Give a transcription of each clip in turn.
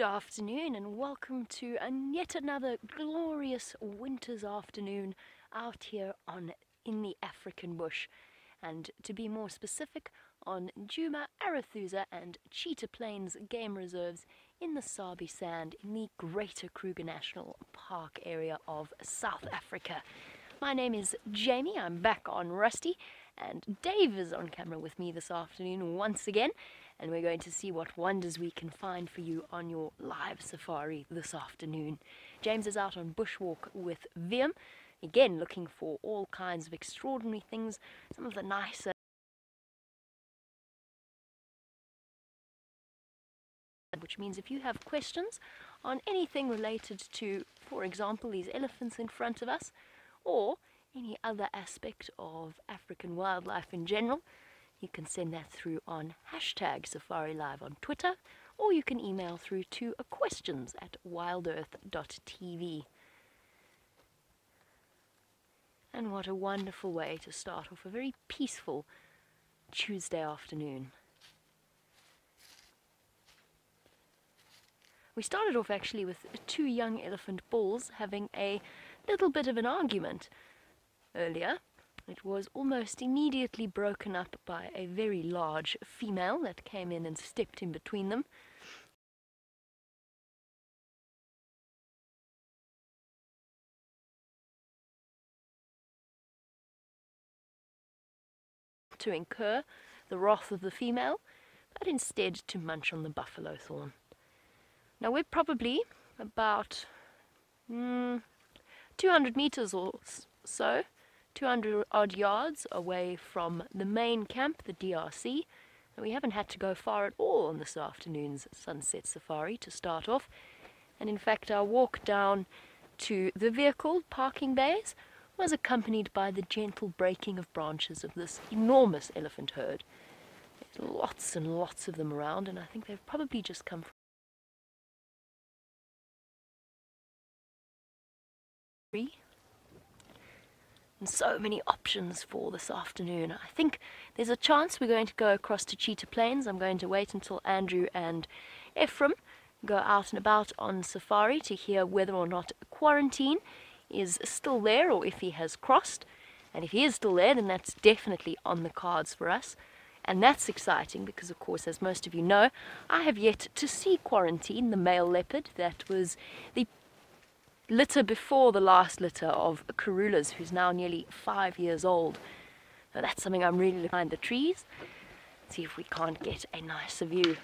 Good afternoon and welcome to an yet another glorious winter's afternoon out here on in the African bush. And to be more specific on Djuma, Arathusa and Cheetah Plains game reserves in the Sabi Sand in the Greater Kruger National Park area of South Africa. My name is Jamie, I'm back on Rusty and Dave is on camera with me this afternoon once again and we're going to see what wonders we can find for you on your live safari this afternoon. James is out on bushwalk with Viam, again looking for all kinds of extraordinary things, some of the nicer which means if you have questions on anything related to, for example, these elephants in front of us, or any other aspect of African wildlife in general, you can send that through on hashtag Safari Live on Twitter, or you can email through to questions at wildearth.tv. And what a wonderful way to start off a very peaceful Tuesday afternoon. We started off actually with two young elephant bulls having a little bit of an argument earlier. It was almost immediately broken up by a very large female that came in and stepped in between them. To incur the wrath of the female, but instead to munch on the buffalo thorn. Now we're probably about mm, 200 meters or so 200 odd yards away from the main camp, the DRC. And we haven't had to go far at all on this afternoon's sunset safari to start off. And in fact, our walk down to the vehicle parking bays was accompanied by the gentle breaking of branches of this enormous elephant herd. There's lots and lots of them around, and I think they've probably just come from and so many options for this afternoon. I think there's a chance we're going to go across to Cheetah Plains. I'm going to wait until Andrew and Ephraim go out and about on safari to hear whether or not quarantine is still there or if he has crossed. And if he is still there, then that's definitely on the cards for us. And that's exciting because, of course, as most of you know, I have yet to see Quarantine, the male leopard that was the litter before the last litter of Karulas, who's now nearly five years old. Now that's something I'm really behind the trees. See if we can't get a nicer view.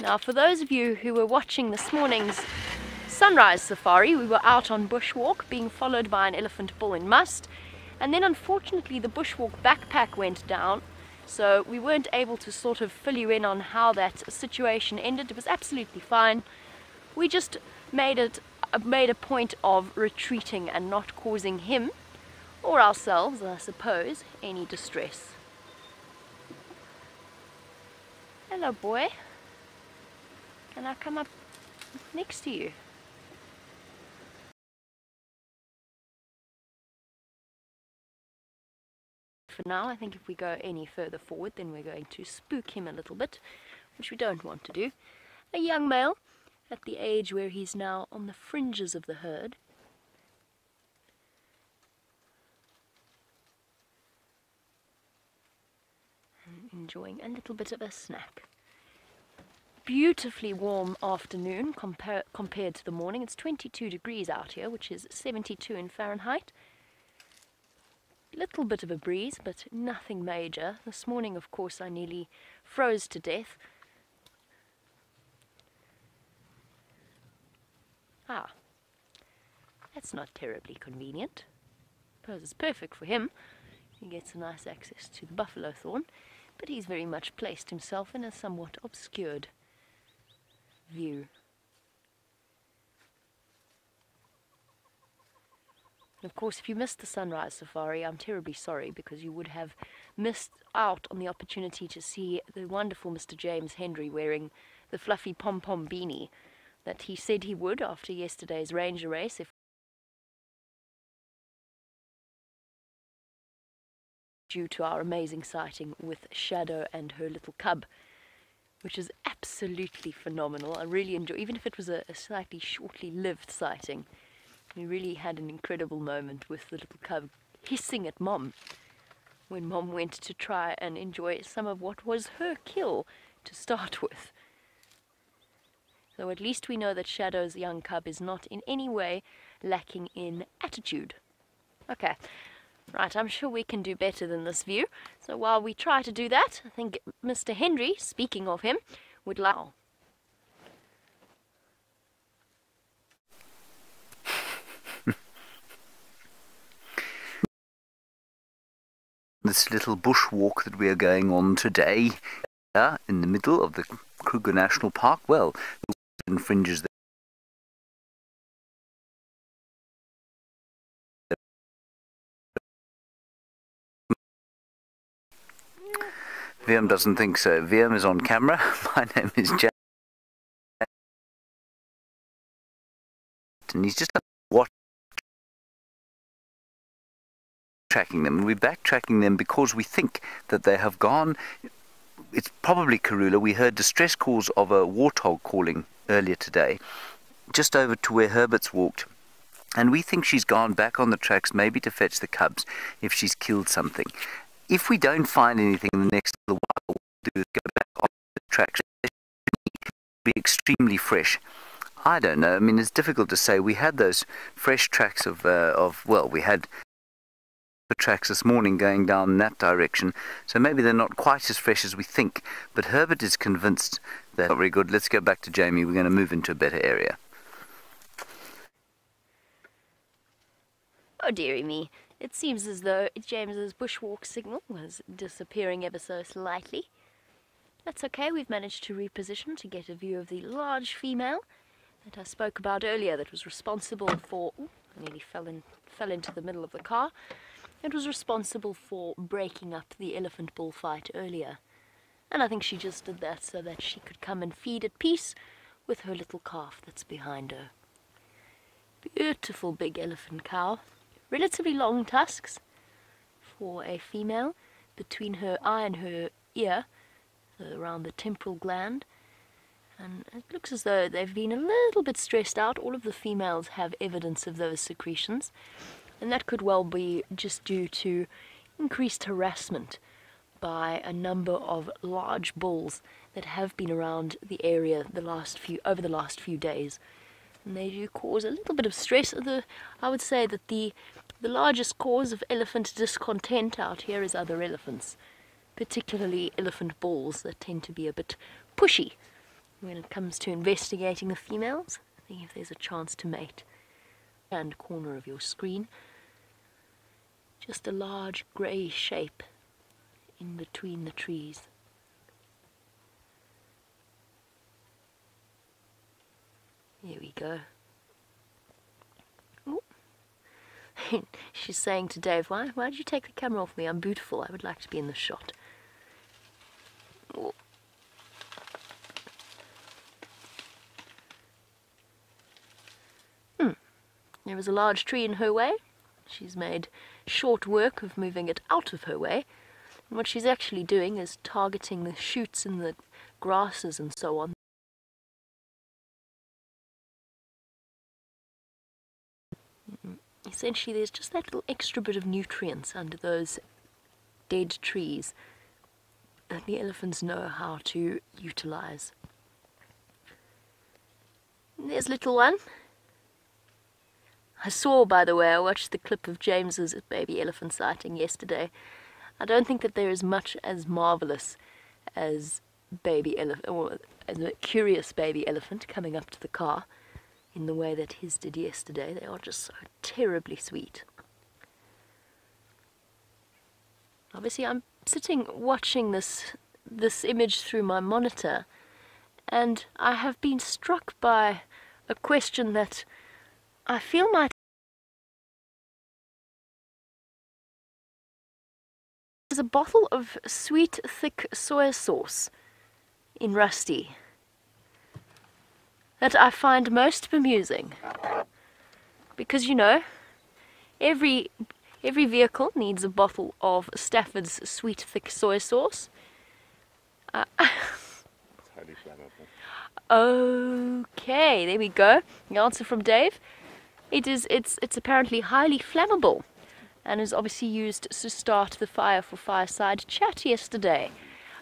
Now for those of you who were watching this morning's sunrise safari, we were out on bushwalk being followed by an elephant bull in musth. And then unfortunately the bushwalk backpack went down so we weren't able to sort of fill you in on how that situation ended. It was absolutely fine. We just made it uh, made a point of retreating and not causing him or ourselves, I suppose, any distress. Hello, boy. Can I come up next to you? For now, I think if we go any further forward, then we're going to spook him a little bit, which we don't want to do. A young male at the age where he's now on the fringes of the herd. enjoying a little bit of a snack. Beautifully warm afternoon compar compared to the morning. It's 22 degrees out here, which is 72 in Fahrenheit. Little bit of a breeze, but nothing major. This morning, of course, I nearly froze to death Ah, that's not terribly convenient. Suppose it's perfect for him. He gets a nice access to the buffalo thorn, but he's very much placed himself in a somewhat obscured view. Of course, if you missed the sunrise safari, I'm terribly sorry because you would have missed out on the opportunity to see the wonderful Mr. James Hendry wearing the fluffy pom-pom beanie that he said he would after yesterday's ranger race if due to our amazing sighting with Shadow and her little cub. which is absolutely phenomenal. I really enjoy, even if it was a, a slightly shortly lived sighting, we really had an incredible moment with the little cub hissing at mom when mom went to try and enjoy some of what was her kill to start with. So at least we know that Shadow's young cub is not in any way lacking in attitude. Okay, right, I'm sure we can do better than this view. So while we try to do that, I think Mr. Hendry, speaking of him, would like... this little bush walk that we are going on today uh, in the middle of the Kruger National Park. Well, the infringes VM doesn't think so. VM is on camera. My name is Jack. And he's just watching tracking them. And we're backtracking them because we think that they have gone. It's probably Karula. We heard distress calls of a warthog calling earlier today, just over to where Herbert's walked. And we think she's gone back on the tracks, maybe to fetch the cubs if she's killed something. If we don't find anything in the next little while, we'll do is go back on the tracks. Be extremely fresh. I don't know. I mean, it's difficult to say. We had those fresh tracks of, uh, of well, we had the tracks this morning going down that direction, so maybe they're not quite as fresh as we think. But Herbert is convinced they're not very good. Let's go back to Jamie. We're going to move into a better area. Oh, dearie me. It seems as though James's bushwalk signal was disappearing ever so slightly. That's okay, we've managed to reposition to get a view of the large female that I spoke about earlier that was responsible for... Ooh, I nearly fell, in, fell into the middle of the car. It was responsible for breaking up the elephant bullfight earlier. And I think she just did that so that she could come and feed at peace with her little calf that's behind her. Beautiful big elephant cow. Relatively long tusks for a female between her eye and her ear, around the temporal gland. And it looks as though they've been a little bit stressed out. All of the females have evidence of those secretions. And that could well be just due to increased harassment by a number of large bulls that have been around the area the last few over the last few days. And they do cause a little bit of stress. The, I would say that the the largest cause of elephant discontent out here is other elephants, particularly elephant bulls that tend to be a bit pushy when it comes to investigating the females. I think if there's a chance to mate. And corner of your screen, just a large grey shape in between the trees. There we go. She's saying to Dave, why, why did you take the camera off me? I'm beautiful. I would like to be in the shot. Hmm. There was a large tree in her way. She's made short work of moving it out of her way. And what she's actually doing is targeting the shoots and the grasses and so on essentially there's just that little extra bit of nutrients under those dead trees that the elephants know how to utilize. There's little one. I saw, by the way, I watched the clip of James's baby elephant sighting yesterday. I don't think that there is much as marvelous as baby elephant, or as a curious baby elephant coming up to the car in the way that his did yesterday. They are just so terribly sweet. Obviously, I'm sitting watching this this image through my monitor, and I have been struck by a question that I feel might There's a bottle of sweet, thick soy sauce in Rusty that I find most bemusing. Because, you know, every, every vehicle needs a bottle of Stafford's sweet thick soy sauce. Uh, Okay, there we go. The answer from Dave. It is it's it's apparently highly flammable and is obviously used to start the fire for fireside chat yesterday.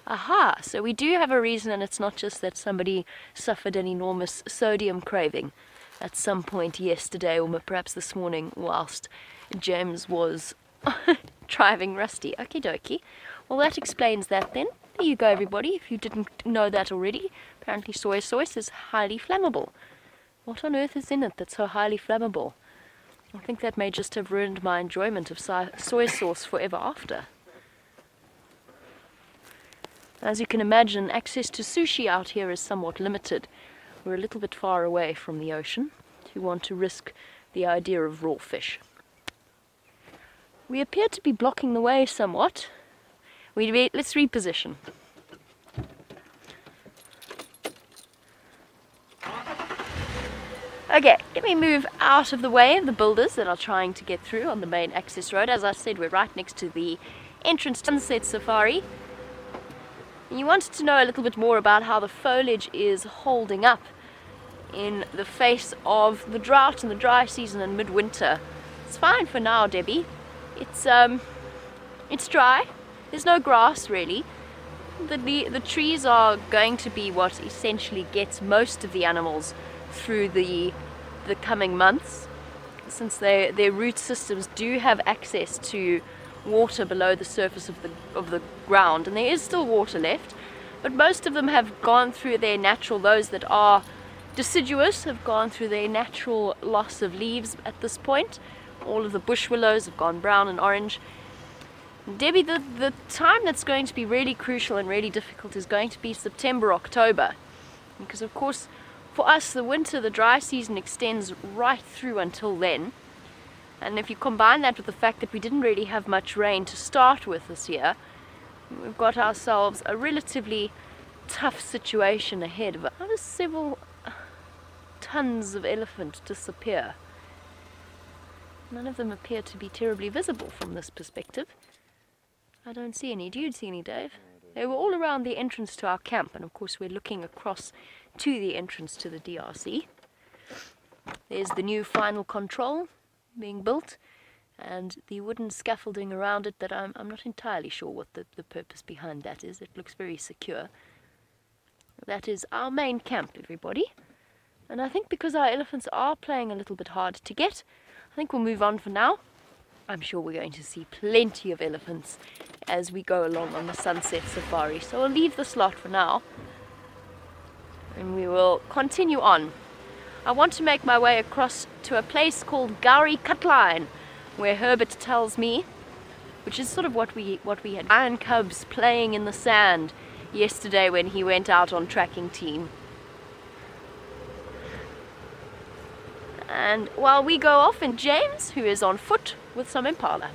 Aha, so we do have a reason and it's not just that somebody suffered an enormous sodium craving at some point yesterday or perhaps this morning whilst James was driving Rusty. Okie dokie. Well, that explains that then. There you go, everybody, if you didn't know that already. Apparently soy sauce is highly flammable. What on earth is in it that's so highly flammable? I think that may just have ruined my enjoyment of soy sauce forever after. As you can imagine, access to sushi out here is somewhat limited. We're a little bit far away from the ocean to want to risk the idea of raw fish. We appear to be blocking the way somewhat. We let's reposition. Okay, let me move out of the way of the builders that are trying to get through on the main access road. As I said, we're right next to the entrance to Sunset Safari. You wanted to know a little bit more about how the foliage is holding up in the face of the drought and the dry season and midwinter. It's fine for now, Debbie. It's um, it's dry. There's no grass really. The, the, the trees are going to be what essentially gets most of the animals through the the coming months since they, their root systems do have access to water below the surface of the of the ground and there is still water left but most of them have gone through their natural those that are deciduous have gone through their natural loss of leaves at this point. All of the bush willows have gone brown and orange. Debbie the, the time that's going to be really crucial and really difficult is going to be September October because of course for us, the winter, the dry season extends right through until then. And if you combine that with the fact that we didn't really have much rain to start with this year, we've got ourselves a relatively tough situation ahead. How does several tons of elephant disappear? None of them appear to be terribly visible from this perspective. I don't see any. Do you see any, Dave? They were all around the entrance to our camp, and of course we're looking across to the entrance to the DRC. There's the new final control being built and the wooden scaffolding around it that I'm, I'm not entirely sure what the, the purpose behind that is. It looks very secure. That is our main camp, everybody. And I think because our elephants are playing a little bit hard to get, I think we'll move on for now. I'm sure we're going to see plenty of elephants as we go along on the sunset safari. So I'll leave the slot for now and we will continue on. I want to make my way across to a place called Gowrie Cutline, where Herbert tells me, which is sort of what we what we had iron cubs playing in the sand yesterday when he went out on tracking team. And while we go off and James, who is on foot with some impala.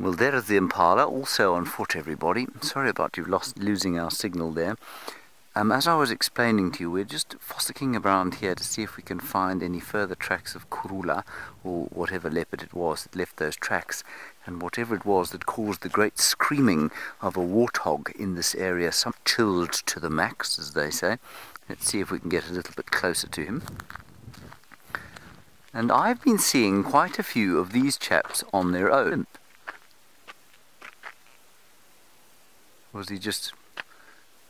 Well, there is the Impala, also on foot, everybody. Sorry about you lost losing our signal there. Um, as I was explaining to you, we're just fossicking around here to see if we can find any further tracks of Karula, or whatever leopard it was that left those tracks, and whatever it was that caused the great screaming of a warthog in this area, some chilled to the max, as they say. Let's see if we can get a little bit closer to him. And I've been seeing quite a few of these chaps on their own. Was he just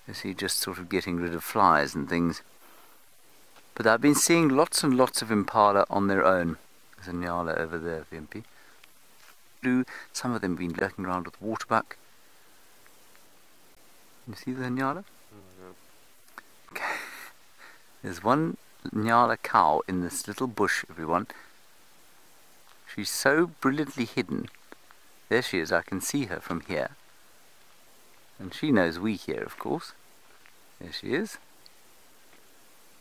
is he just sort of getting rid of flies and things? But I've been seeing lots and lots of impala on their own. There's a nyala over there, VMP. Some of them have been lurking around with waterbuck. You see the nyala? Okay. There's one nyala cow in this little bush, everyone. She's so brilliantly hidden. There she is, I can see her from here. And she knows we here, of course. There she is.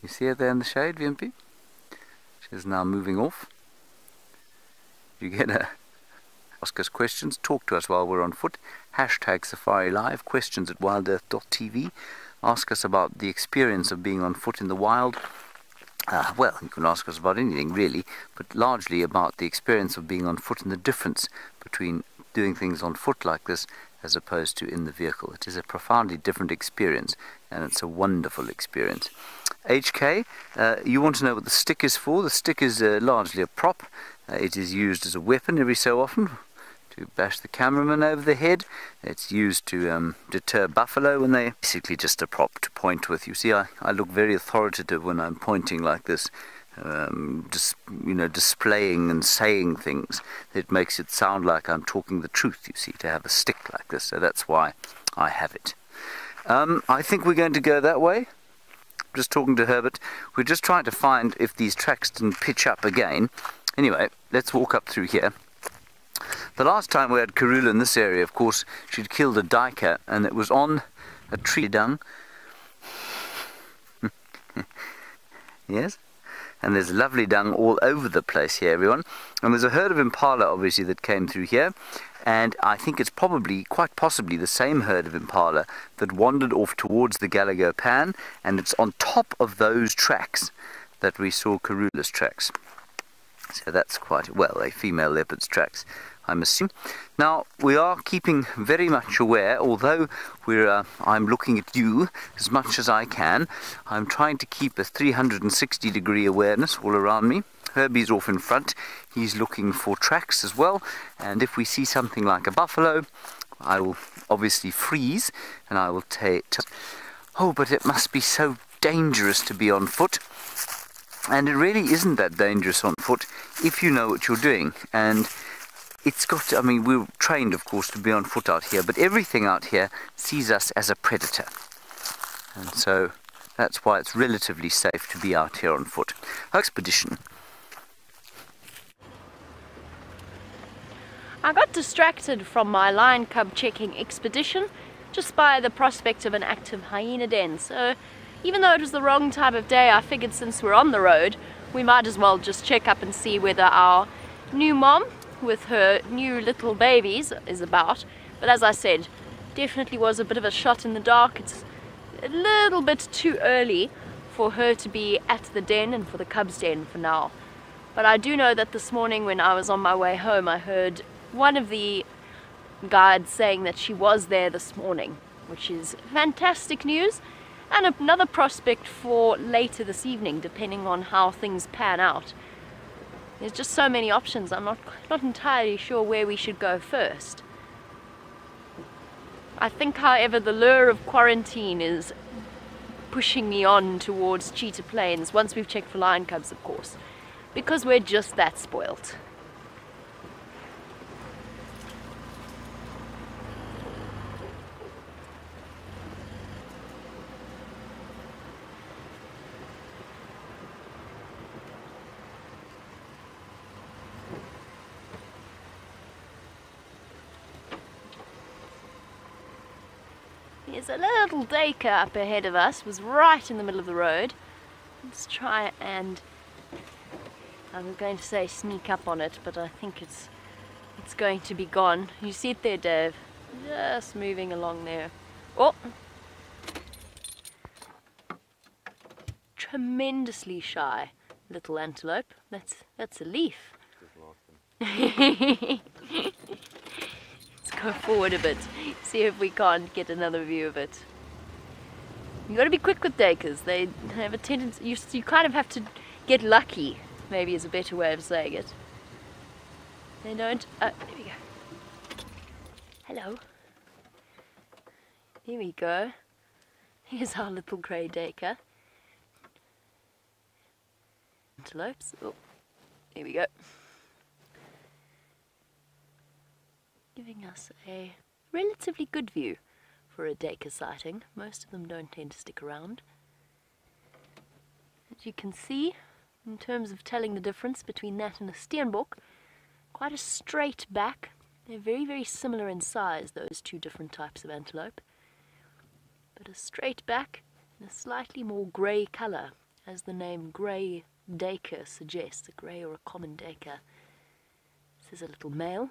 You see her there in the shade, VMP? She's now moving off. You get her. Ask us questions, talk to us while we're on foot. Hashtag Safari Live, questions at wildearth.tv. Ask us about the experience of being on foot in the wild. Uh, well, you can ask us about anything really, but largely about the experience of being on foot and the difference between doing things on foot like this as opposed to in the vehicle. It is a profoundly different experience, and it's a wonderful experience. HK, uh, you want to know what the stick is for? The stick is uh, largely a prop. Uh, it is used as a weapon every so often to bash the cameraman over the head. It's used to um, deter buffalo when they basically just a prop to point with. You see, I, I look very authoritative when I'm pointing like this. Um, just you know, displaying and saying things. It makes it sound like I'm talking the truth. You see, to have a stick like this. So that's why I have it. Um, I think we're going to go that way. Just talking to Herbert. We're just trying to find if these tracks didn't pitch up again. Anyway, let's walk up through here. The last time we had Karula in this area, of course, she'd killed a duiker, and it was on a tree dung. yes? And there's lovely dung all over the place here, everyone. And there's a herd of impala, obviously, that came through here. And I think it's probably, quite possibly, the same herd of impala that wandered off towards the Gallagher Pan. And it's on top of those tracks that we saw Karula's tracks. So that's quite, well, a female leopard's tracks. I'm assuming. Now, we are keeping very much aware, although we're, uh, I'm looking at you as much as I can. I'm trying to keep a 360 degree awareness all around me. Herbie's off in front. He's looking for tracks as well. And if we see something like a buffalo, I will obviously freeze and I will take. Oh, but it must be so dangerous to be on foot. And it really isn't that dangerous on foot if you know what you're doing. And it's got, I mean, we're trained, of course, to be on foot out here, but everything out here sees us as a predator. And so that's why it's relatively safe to be out here on foot. Expedition. I got distracted from my lion cub checking expedition just by the prospect of an active hyena den. So even though it was the wrong time of day, I figured since we're on the road, we might as well just check up and see whether our new mom with her new little babies is about. But as I said, definitely was a bit of a shot in the dark. It's a little bit too early for her to be at the den and for the cubs den for now. But I do know that this morning when I was on my way home, I heard one of the guides saying that she was there this morning, which is fantastic news and another prospect for later this evening, depending on how things pan out. There's just so many options. I'm not, not entirely sure where we should go first. I think, however, the lure of quarantine is pushing me on towards cheetah plains, once we've checked for lion cubs, of course, because we're just that spoilt. There's a little duiker up ahead of us, was right in the middle of the road. Let's try and, I was going to say sneak up on it, but I think it's it's going to be gone. You see it there, Dave? Just moving along there. Oh! Tremendously shy little antelope. That's that's a leaf. Let's go forward a bit, see if we can't get another view of it. You got to be quick with duikers. They have a tendency. You, you kind of have to get lucky. Maybe is a better way of saying it. They don't. Uh, there we go. Hello. Here we go. Here's our little grey duiker. Antelopes. Oh, here we go. giving us a relatively good view for a duiker sighting. Most of them don't tend to stick around. As you can see, in terms of telling the difference between that and a steenbok, quite a straight back. They're very, very similar in size, those two different types of antelope. But a straight back and a slightly more grey colour, as the name grey duiker suggests, a grey or a common duiker. This is a little male,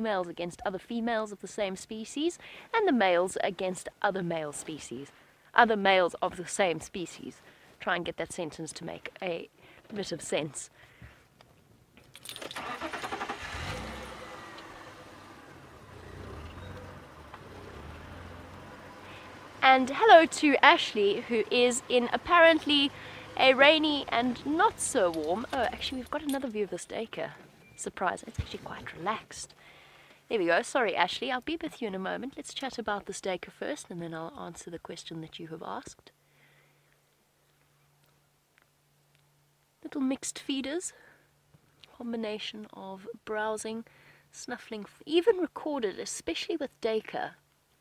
males against other females of the same species, and the males against other male species, other males of the same species. Try and get that sentence to make a bit of sense. And hello to Ashley, who is in apparently a rainy and not so warm. Oh, actually, we've got another view of this duiker. Surprise, it's actually quite relaxed. There we go. Sorry, Ashley. I'll be with you in a moment. Let's chat about this duiker first, and then I'll answer the question that you have asked. Little mixed feeders. Combination of browsing, snuffling, even recorded, especially with duiker,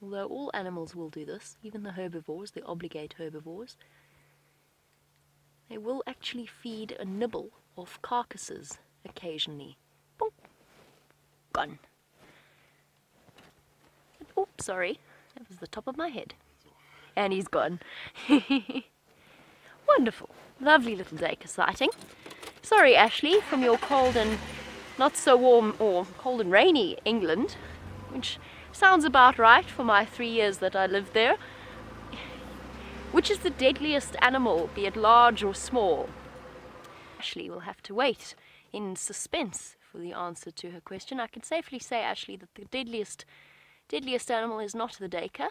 although all animals will do this, even the herbivores, the obligate herbivores, they will actually feed a nibble off carcasses occasionally. Boom. Gone. Oops, sorry. That was the top of my head. And he's gone. Wonderful. Lovely little duiker sighting. Sorry, Ashley, from your cold and not so warm or cold and rainy England, which sounds about right for my three years that I lived there. Which is the deadliest animal, be it large or small? Ashley will have to wait in suspense for the answer to her question. I can safely say, Ashley, that the deadliest deadliest animal is not the duiker.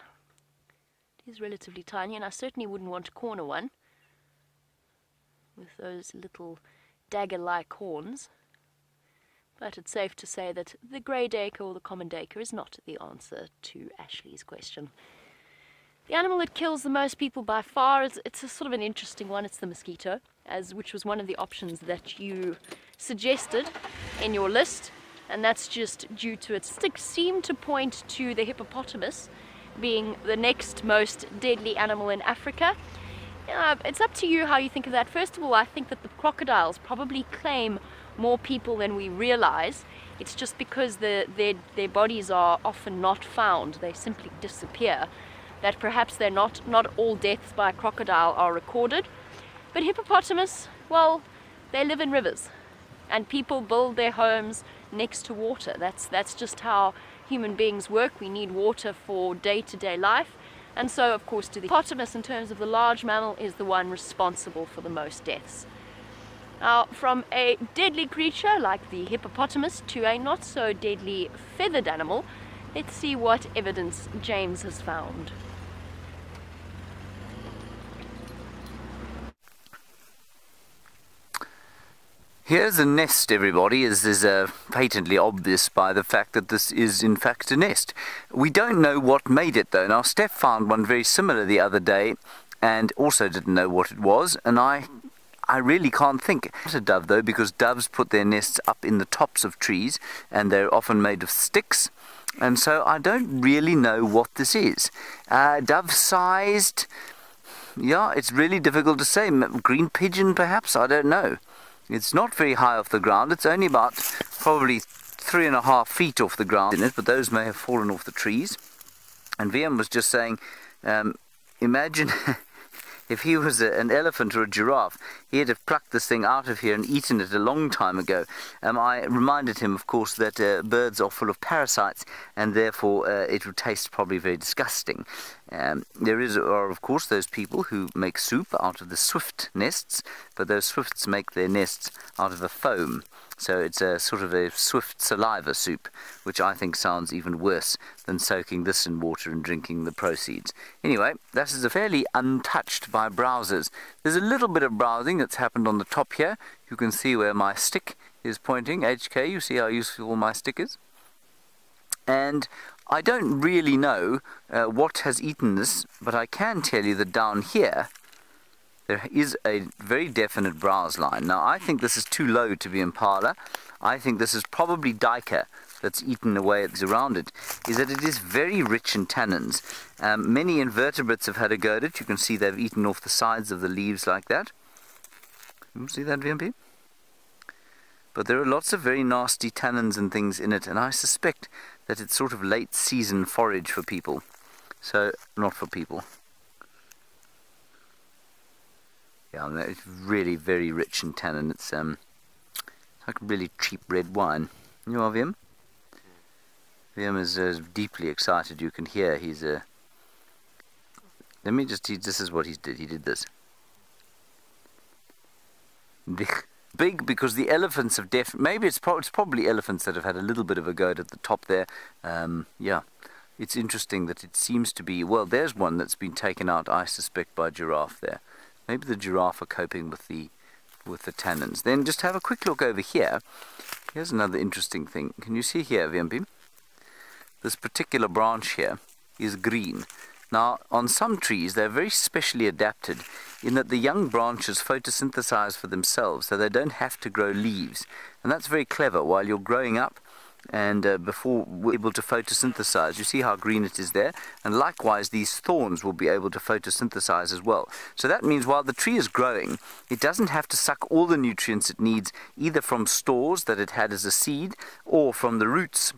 It is relatively tiny, and I certainly wouldn't want to corner one with those little dagger-like horns. But it's safe to say that the grey duiker or the common duiker is not the answer to Ashley's question. The animal that kills the most people by far is it's a sort of an interesting one. It's the mosquito, as which was one of the options that you suggested in your list, and that's just due to its sticks seem to point to the hippopotamus being the next most deadly animal in Africa. Uh, it's up to you how you think of that. First of all, I think that the crocodiles probably claim more people than we realize. It's just because the, their, their bodies are often not found. They simply disappear that perhaps they're not, not all deaths by crocodile are recorded. But hippopotamus, well, they live in rivers and people build their homes next to water. That's, that's just how human beings work. We need water for day-to-day -day life. And so, of course, to the hippopotamus, in terms of the large mammal, is the one responsible for the most deaths. Now, from a deadly creature like the hippopotamus to a not so deadly feathered animal, let's see what evidence James has found. Here's a nest, everybody, as is uh, patently obvious by the fact that this is in fact a nest. We don't know what made it though. Now, Steph found one very similar the other day and also didn't know what it was, and I I really can't think. Not a dove though, because doves put their nests up in the tops of trees and they're often made of sticks. And so I don't really know what this is. Uh, dove sized, yeah, it's really difficult to say. Green pigeon, perhaps? I don't know. It's not very high off the ground. It's only about probably three and a half feet off the ground in it, but those may have fallen off the trees. And VM was just saying, um, imagine if he was a, an elephant or a giraffe, he'd have plucked this thing out of here and eaten it a long time ago. Um, I reminded him, of course, that uh, birds are full of parasites, and therefore uh, it would taste probably very disgusting. Um, there is, are of course, those people who make soup out of the swift nests, but those swifts make their nests out of a foam. So it's a sort of a swift saliva soup, which I think sounds even worse than soaking this in water and drinking the proceeds. Anyway, that is a fairly untouched by browsers. There's a little bit of browsing that's happened on the top here. You can see where my stick is pointing. HK, you see how useful my stick is? And I don't really know uh, what has eaten this, but I can tell you that down here there is a very definite browse line. Now, I think this is too low to be impala. I think this is probably duiker that's eaten away at around it, is that it is very rich in tannins. Um, many invertebrates have had a go at it. You can see they've eaten off the sides of the leaves like that. See that, VMP? But there are lots of very nasty tannins and things in it, and I suspect that it's sort of late season forage for people. So, not for people. Yeah, it's really very rich in tannin. It's um, like really cheap red wine. You know him? Liam is uh, deeply excited. You can hear he's a. Uh, let me just. He, this is what he did. He did this. Big because the elephants have def. Maybe it's, pro it's probably elephants that have had a little bit of a go at the top there. Um, yeah, it's interesting that it seems to be, well, there's one that's been taken out, I suspect, by giraffe there. Maybe the giraffe are coping with the with the tannins. Then just have a quick look over here. Here's another interesting thing. Can you see here, VMP? This particular branch here is green. Now, on some trees, they're very specially adapted in that the young branches photosynthesize for themselves, so they don't have to grow leaves. And that's very clever. While you're growing up, and uh, before we're able to photosynthesize. You see how green it is there? And likewise, these thorns will be able to photosynthesize as well. So that means while the tree is growing, it doesn't have to suck all the nutrients it needs either from stores that it had as a seed or from the roots.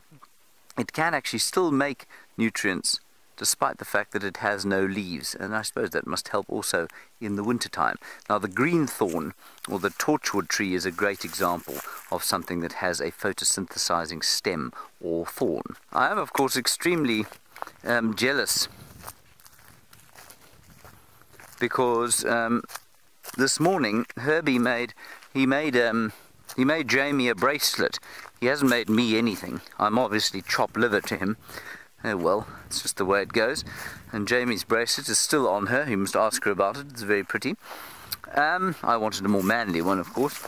It can actually still make nutrients despite the fact that it has no leaves. And I suppose that must help also in the wintertime. Now, the green thorn, or the torchwood tree, is a great example of something that has a photosynthesizing stem or thorn. I am, of course, extremely um, jealous because um, this morning Herbie made he made um, he made Jamie a bracelet. He hasn't made me anything. I'm obviously chop liver to him, Oh well, it's just the way it goes. And Jamie's bracelet is still on her. You must ask her about it. It's very pretty. Um, I wanted a more manly one, of course.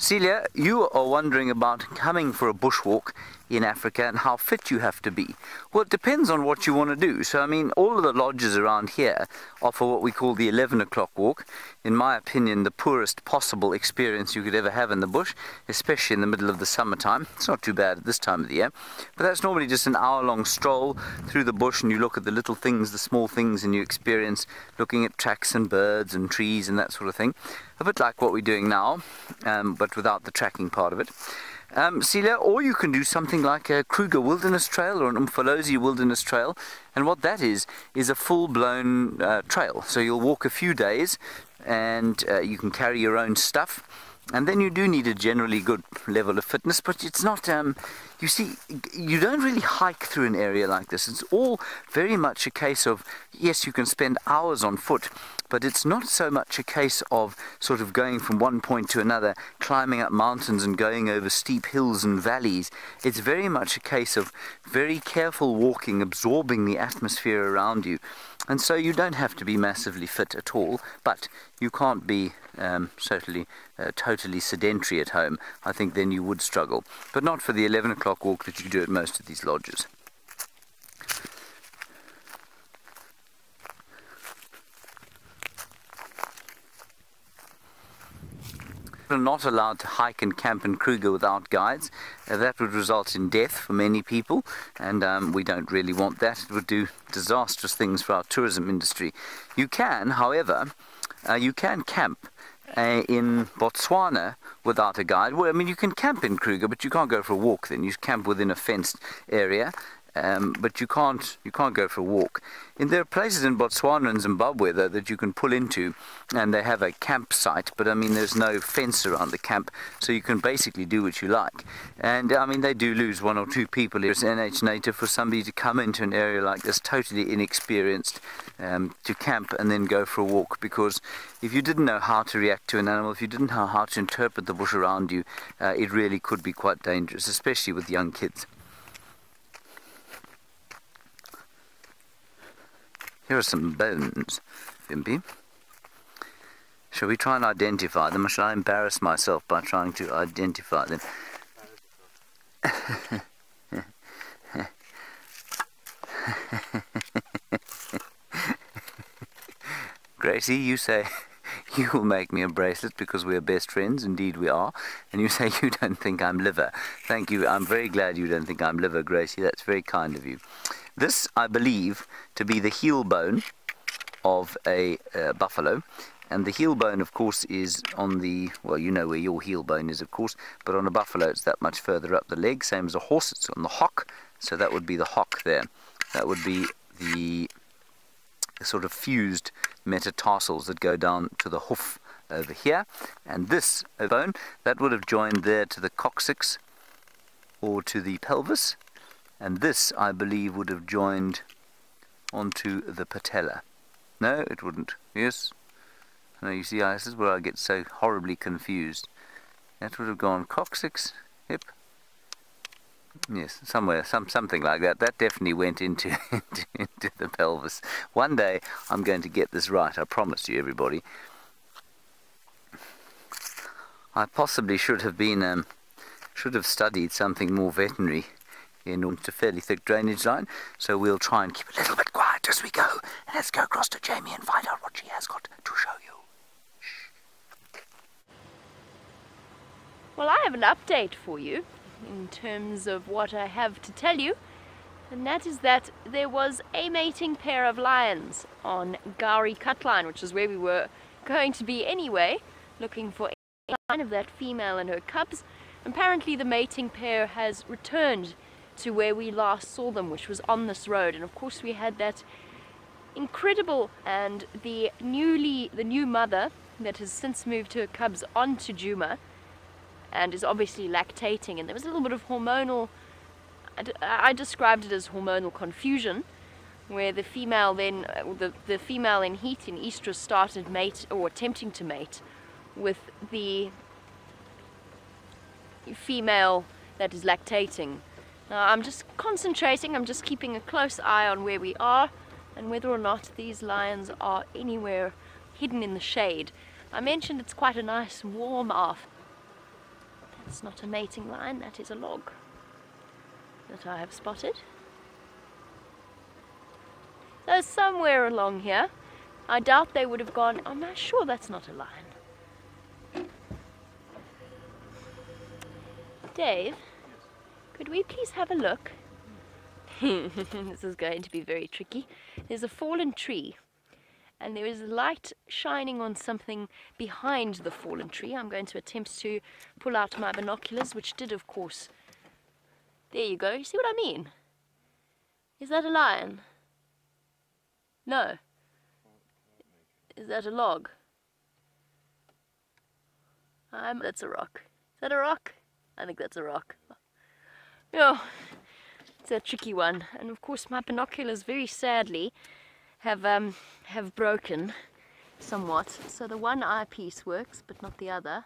Celia, you are wondering about coming for a bushwalk in Africa and how fit you have to be. Well, it depends on what you want to do. So, I mean, all of the lodges around here offer what we call the 11 o'clock walk. In my opinion, the poorest possible experience you could ever have in the bush, especially in the middle of the summertime. It's not too bad at this time of the year. But that's normally just an hour long stroll through the bush and you look at the little things, the small things, and you experience looking at tracks and birds and trees and that sort of thing. A bit like what we're doing now, um, but without the tracking part of it. Um, Celia, or you can do something like a Kruger Wilderness Trail or an Umfolozi Wilderness Trail. And what that is, is a full-blown uh, trail. So you'll walk a few days and uh, you can carry your own stuff. And then you do need a generally good level of fitness, but it's not, um, you see, you don't really hike through an area like this. It's all very much a case of, yes, you can spend hours on foot, but it's not so much a case of sort of going from one point to another, climbing up mountains and going over steep hills and valleys. It's very much a case of very careful walking, absorbing the atmosphere around you. And so you don't have to be massively fit at all, but you can't be um, certainly uh, totally sedentary at home. I think then you would struggle. But not for the 11 o'clock walk that you do at most of these lodges. Are not allowed to hike and camp in Kruger without guides. Uh, that would result in death for many people, and um, we don't really want that. It would do disastrous things for our tourism industry. You can, however, uh, you can camp uh, in Botswana without a guide. Well, I mean, you can camp in Kruger, but you can't go for a walk then. You camp within a fenced area um, but you can't you can't go for a walk. And there are places in Botswana and Zimbabwe though, that you can pull into, and they have a campsite. But I mean, there's no fence around the camp, so you can basically do what you like. And I mean, they do lose one or two people. It's NH native for somebody to come into an area like this, totally inexperienced, um, to camp and then go for a walk. Because if you didn't know how to react to an animal, if you didn't know how to interpret the bush around you, uh, it really could be quite dangerous, especially with young kids. Here are some bones, Bimpy. Shall we try and identify them, or shall I embarrass myself by trying to identify them? Gracie, you say you will make me a bracelet because we are best friends. Indeed, we are. And you say you don't think I'm liver. Thank you. I'm very glad you don't think I'm liver, Gracie. That's very kind of you. This, I believe, to be the heel bone of a uh, buffalo. And the heel bone, of course, is on the, well, you know where your heel bone is, of course, but on a buffalo it's that much further up the leg, same as a horse, it's on the hock, so that would be the hock there. That would be the sort of fused metatarsals that go down to the hoof over here. And this bone, that would have joined there to the coccyx or to the pelvis, and this I believe would have joined onto the patella. No, it wouldn't. Yes? Now you see, this is where I get so horribly confused. That would have gone coccyx, hip, Yes, somewhere, some something like that. That definitely went into, into, the pelvis. One day I'm going to get this right. I promise you, everybody. I possibly should have been, um, should have studied something more veterinary in a fairly thick drainage line. So we'll try and keep a little bit quiet as we go. And let's go across to Jamie and find out what she has got to show you. Well, I have an update for you in terms of what I have to tell you, and that is that there was a mating pair of lions on Gowrie Cutline, which is where we were going to be anyway, looking for a line of that female and her cubs. Apparently the mating pair has returned to where we last saw them, which was on this road, and of course we had that incredible and the newly the new mother that has since moved her cubs onto Djuma and is obviously lactating. And there was a little bit of hormonal I, described it as hormonal confusion where the female then the, the female in heat in estrus started mate or attempting to mate with the female that is lactating now I'm just concentrating I'm just keeping a close eye on where we are and whether or not these lions are anywhere hidden in the shade I mentioned it's quite a nice warm afternoon That's not a mating line, that is a log that I have spotted. So somewhere along here, I doubt they would have gone, I'm not sure that's not a lion. Dave, could we please have a look? this is going to be very tricky. There's a fallen tree and there is light shining on something behind the fallen tree. I'm going to attempt to pull out my binoculars, which did, of course. There you go. You see what I mean? Is that a lion? No. Is that a log? Um, that's a rock. Is that a rock? I think that's a rock. Oh, it's a tricky one. And of course my binoculars, very sadly, have um, have broken somewhat. So the one eyepiece works, but not the other.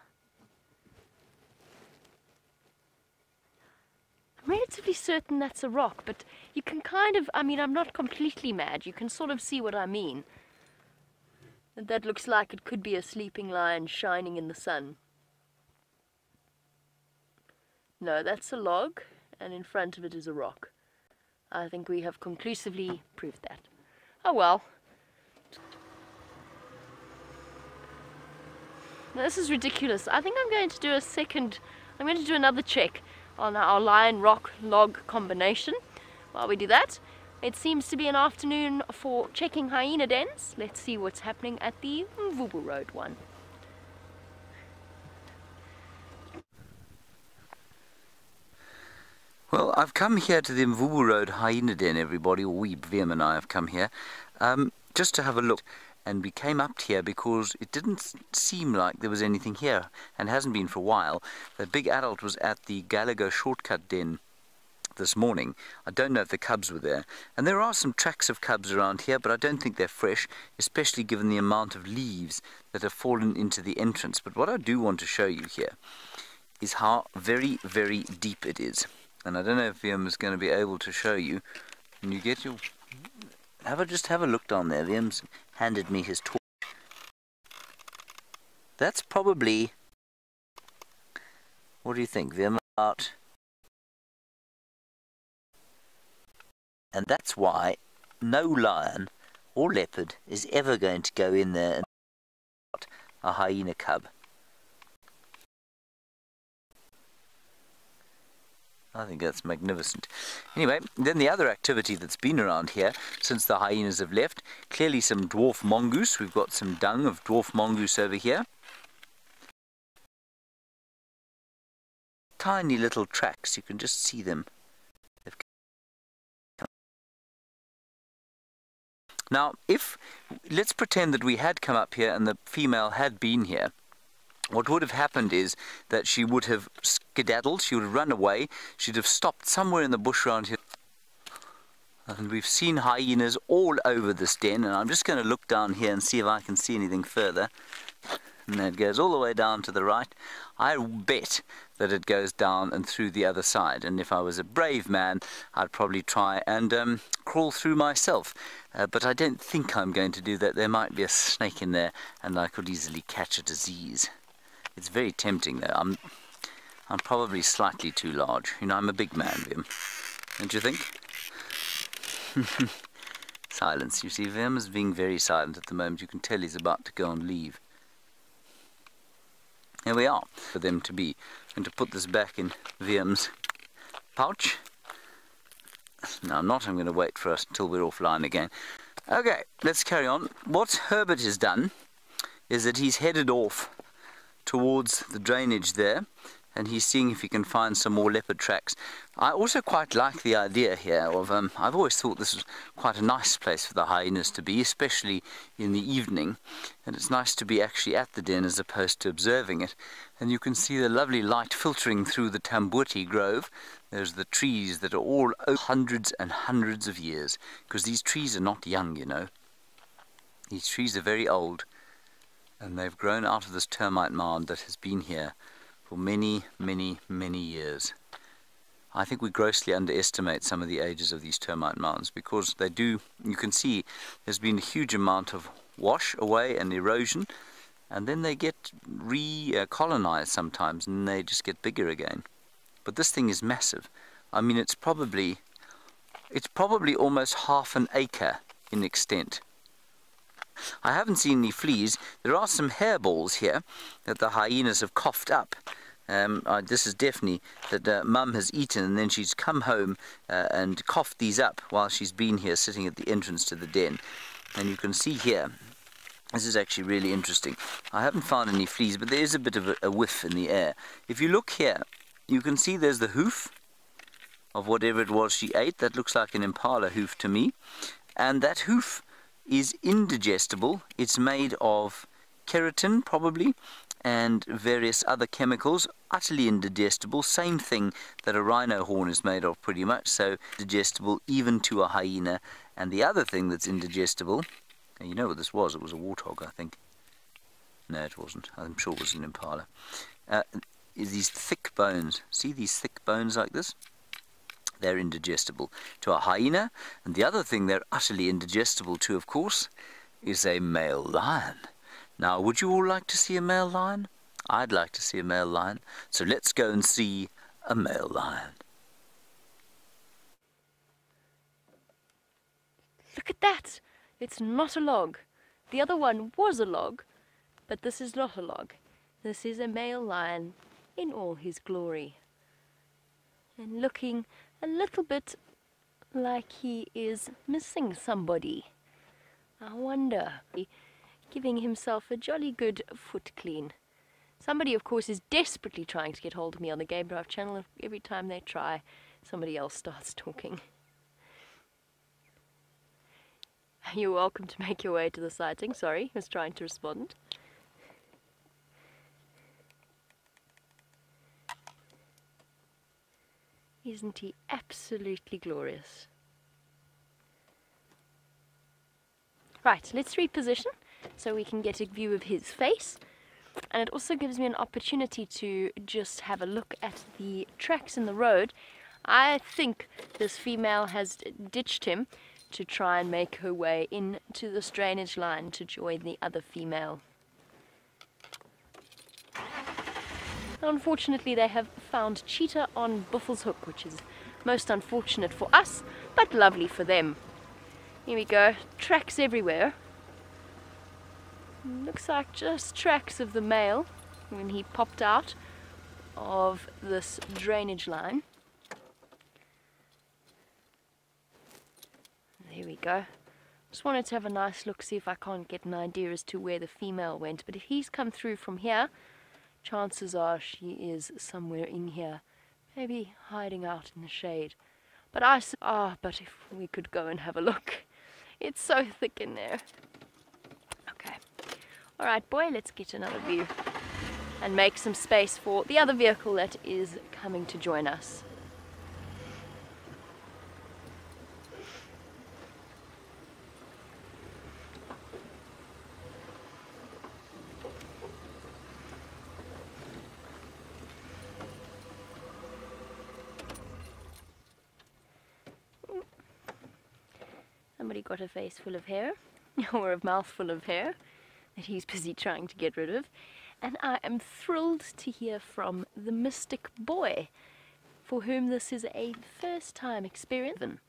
I'm relatively certain that's a rock, but you can kind of, I mean, I'm not completely mad. You can sort of see what I mean. And that looks like it could be a sleeping lion shining in the sun. No, that's a log, and in front of it is a rock. I think we have conclusively proved that. Oh well. This is ridiculous. I think I'm going to do a second, I'm going to do another check on our lion rock log combination. While we do that, it seems to be an afternoon for checking hyena dens. Let's see what's happening at the Mvubu Road one. Well, I've come here to the Mvubu Road Hyena Den, everybody, we, Viam and I have come here, um, just to have a look. And we came up here because it didn't seem like there was anything here, and hasn't been for a while. The big adult was at the Galago Shortcut Den this morning. I don't know if the cubs were there. And there are some tracks of cubs around here, but I don't think they're fresh, especially given the amount of leaves that have fallen into the entrance. But what I do want to show you here is how very, very deep it is and I don't know if Viam is going to be able to show you. Can you get your... Have a, just have a look down there. Viam's handed me his torch. That's probably... What do you think, Viam? About... And that's why no lion or leopard is ever going to go in there and a hyena cub. I think that's magnificent. Anyway, then the other activity that's been around here since the hyenas have left, clearly some dwarf mongoose. We've got some dung of dwarf mongoose over here. Tiny little tracks, you can just see them. Now, if, let's pretend that we had come up here and the female had been here what would have happened is that she would have skedaddled, she would have run away, she'd have stopped somewhere in the bush around here. And we've seen hyenas all over this den, and I'm just going to look down here and see if I can see anything further. And that goes all the way down to the right. I bet that it goes down and through the other side. And if I was a brave man, I'd probably try and um, crawl through myself. Uh, but I don't think I'm going to do that. There might be a snake in there, and I could easily catch a disease. It's very tempting, though. I'm, I'm probably slightly too large. You know, I'm a big man, Vim. Don't you think? Silence. You see, Vim is being very silent at the moment. You can tell he's about to go and leave. Here we are, for them to be. Going to put this back in Vim's pouch. No, I'm not. I'm going to wait for us until we're offline again. Okay, let's carry on. What Herbert has done is that he's headed off towards the drainage there and he's seeing if he can find some more leopard tracks. I also quite like the idea here of, um, I've always thought this was quite a nice place for the hyenas to be, especially in the evening. And it's nice to be actually at the den as opposed to observing it. And you can see the lovely light filtering through the Tamboti Grove. There's the trees that are all hundreds and hundreds of years, because these trees are not young, you know. These trees are very old, and they've grown out of this termite mound that has been here for many, many, many years. I think we grossly underestimate some of the ages of these termite mounds because they do, you can see there's been a huge amount of wash away and erosion and then they get re-colonized sometimes and they just get bigger again. But this thing is massive. I mean it's probably, it's probably almost half an acre in extent. I haven't seen any fleas. There are some hairballs here that the hyenas have coughed up um, this is definitely that uh, mum has eaten and then she's come home uh, and coughed these up while she's been here sitting at the entrance to the den. And you can see here, this is actually really interesting. I haven't found any fleas, but there is a bit of a, a whiff in the air. If you look here, you can see there's the hoof of whatever it was she ate. That looks like an impala hoof to me. And that hoof is indigestible. It's made of keratin, probably, and various other chemicals, utterly indigestible, same thing that a rhino horn is made of pretty much, so digestible even to a hyena. And the other thing that's indigestible, you know what this was, it was a warthog I think. No it wasn't, I'm sure it was an impala. Uh, is these thick bones, see these thick bones like this? They're indigestible to a hyena, and the other thing they're utterly indigestible to, of course, is a male lion. Now, would you all like to see a male lion? I'd like to see a male lion, so let's go and see a male lion. Look at that! It's not a log. The other one was a log, but this is not a log. This is a male lion in all his glory. And looking a little bit like he is missing somebody. I wonder giving himself a jolly good foot clean. Somebody, of course, is desperately trying to get hold of me on the Game Drive channel. And every time they try, somebody else starts talking. You're welcome to make your way to the sighting. Sorry, I was trying to respond. Isn't he absolutely glorious? Right, let's reposition so we can get a view of his face. And it also gives me an opportunity to just have a look at the tracks in the road. I think this female has ditched him to try and make her way into the drainage line to join the other female. Unfortunately, they have found cheetah on Buffelshoek, which is most unfortunate for us, but lovely for them. Here we go, tracks everywhere. Looks like just tracks of the male when he popped out of this drainage line. There we go. Just wanted to have a nice look, see if I can't get an idea as to where the female went. But if he's come through from here, chances are she is somewhere in here. Maybe hiding out in the shade. But I, ah, but if we could go and have a look. It's so thick in there. Okay. Alright boy, let's get another view and make some space for the other vehicle that is coming to join us. somebody got a face full of hair, or a mouth full of hair, that he's busy trying to get rid of. And I am thrilled to hear from the Mystic Boy, for whom this is a first time experience.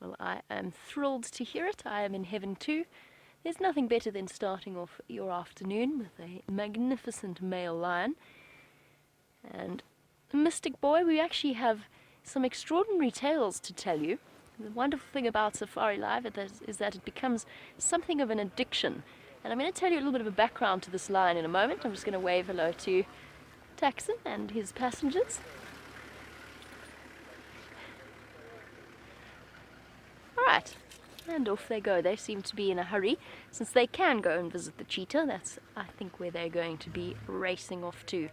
Well, I am thrilled to hear it. I am in heaven too. There's nothing better than starting off your afternoon with a magnificent male lion. And Mystic Boy, we actually have some extraordinary tales to tell you. The wonderful thing about Safari Live is that it becomes something of an addiction. And I'm going to tell you a little bit of a background to this lion in a moment. I'm just going to wave hello to Taxon and his passengers. Alright, and off they go. They seem to be in a hurry. Since they can go and visit the cheetah, that's, I think, where they're going to be racing off to.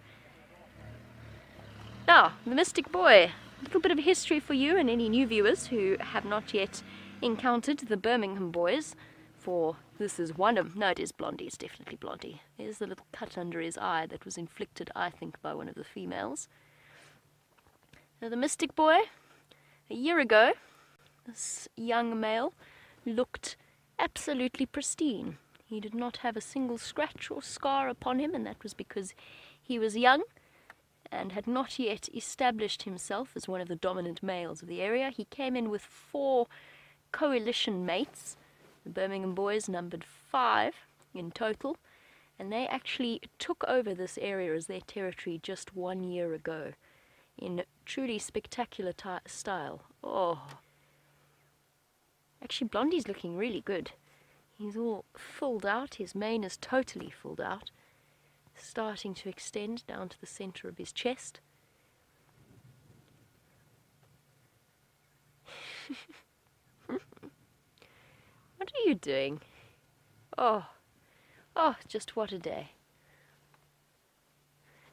Now, the Mystic Boy. A little bit of history for you and any new viewers who have not yet encountered the Birmingham Boys. For this is one of, no, it is Blondie, it's definitely Blondie. There's the little cut under his eye that was inflicted, I think, by one of the females. Now, the Mystic Boy, a year ago, this young male looked absolutely pristine. He did not have a single scratch or scar upon him, and that was because he was young and had not yet established himself as one of the dominant males of the area. He came in with four coalition mates. The Birmingham boys numbered five in total, and they actually took over this area as their territory just one year ago in truly spectacular style. Oh, actually, Blondie's looking really good. He's all filled out, his mane is totally filled out starting to extend down to the center of his chest. what are you doing? Oh, oh, just what a day.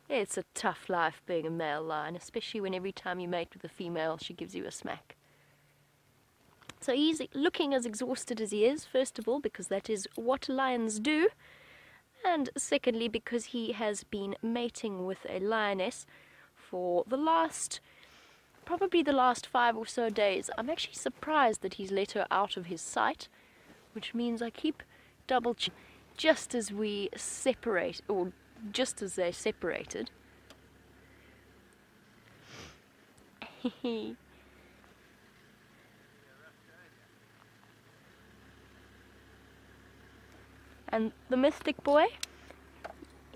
It's a tough life being a male lion, especially when every time you mate with a female she gives you a smack. So he's looking as exhausted as he is, first of all, because that is what lions do and secondly because he has been mating with a lioness for the last probably the last five or so days. I'm actually surprised that he's let her out of his sight, which means I keep double just as we separate, or just as they're separated. And the Mystic Boy,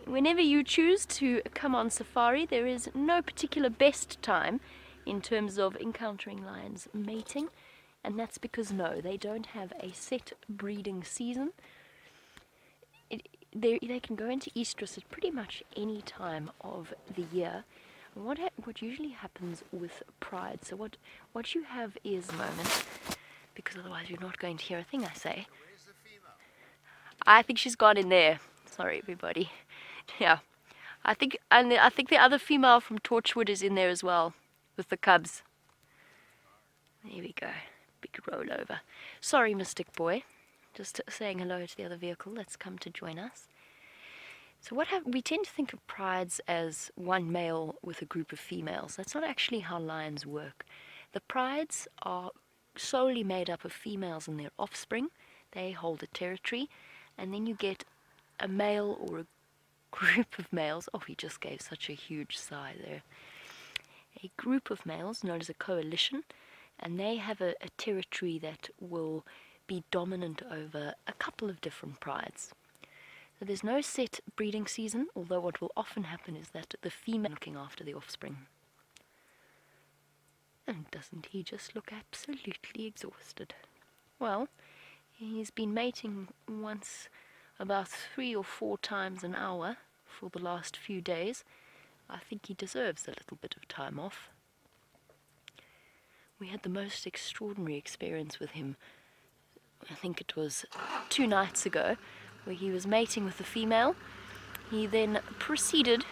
whenever you choose to come on safari, there is no particular best time in terms of encountering lions mating. And that's because, no, they don't have a set breeding season. It, they, they can go into estrus at pretty much any time of the year. what, what usually happens with pride, so what, what you have is a moment, because otherwise you're not going to hear a thing I say. I think she's gone in there. Sorry, everybody. Yeah. I think and I think the other female from Torchwood is in there as well with the cubs. There we go. Big rollover. Sorry, Mystic Boy. Just saying hello to the other vehicle that's come to join us. So what have, we tend to think of prides as one male with a group of females. That's not actually how lions work. The prides are solely made up of females and their offspring. They hold a territory and then you get a male or a group of males. Oh, he just gave such a huge sigh there. A group of males known as a coalition, and they have a, a territory that will be dominant over a couple of different prides. So there's no set breeding season, although what will often happen is that the female looking after the offspring. And doesn't he just look absolutely exhausted? Well, He's been mating once about three or four times an hour for the last few days. I think he deserves a little bit of time off. We had the most extraordinary experience with him. I think it was two nights ago, where he was mating with a female. He then proceeded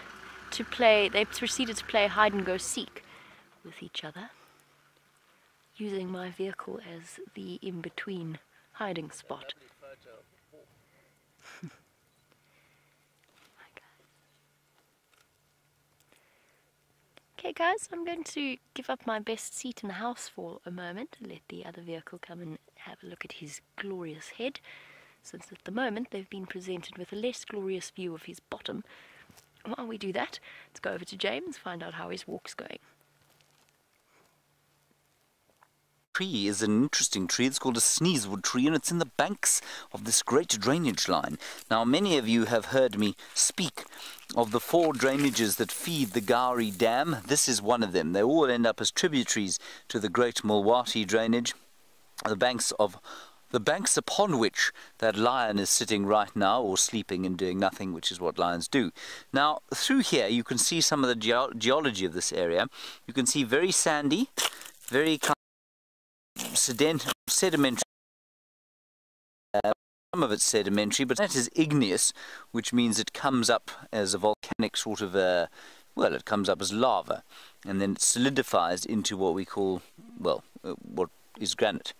to play, they proceeded to play hide and go seek with each other, using my vehicle as the in-between hiding spot. okay guys, I'm going to give up my best seat in the house for a moment, and let the other vehicle come and have a look at his glorious head, since at the moment they've been presented with a less glorious view of his bottom. While we do that, let's go over to James, find out how his walk's going. Tree is an interesting tree. It's called a sneezewood tree, and it's in the banks of this great drainage line. Now, many of you have heard me speak of the four drainages that feed the Gowrie Dam. This is one of them. They all end up as tributaries to the Great Mulwati drainage. The banks of the banks upon which that lion is sitting right now or sleeping and doing nothing, which is what lions do. Now, through here, you can see some of the ge geology of this area. You can see very sandy, very sedimentary. Uh, some of it's sedimentary, but that is igneous, which means it comes up as a volcanic sort of a, well, it comes up as lava, and then it solidifies into what we call, well, uh, what is granite.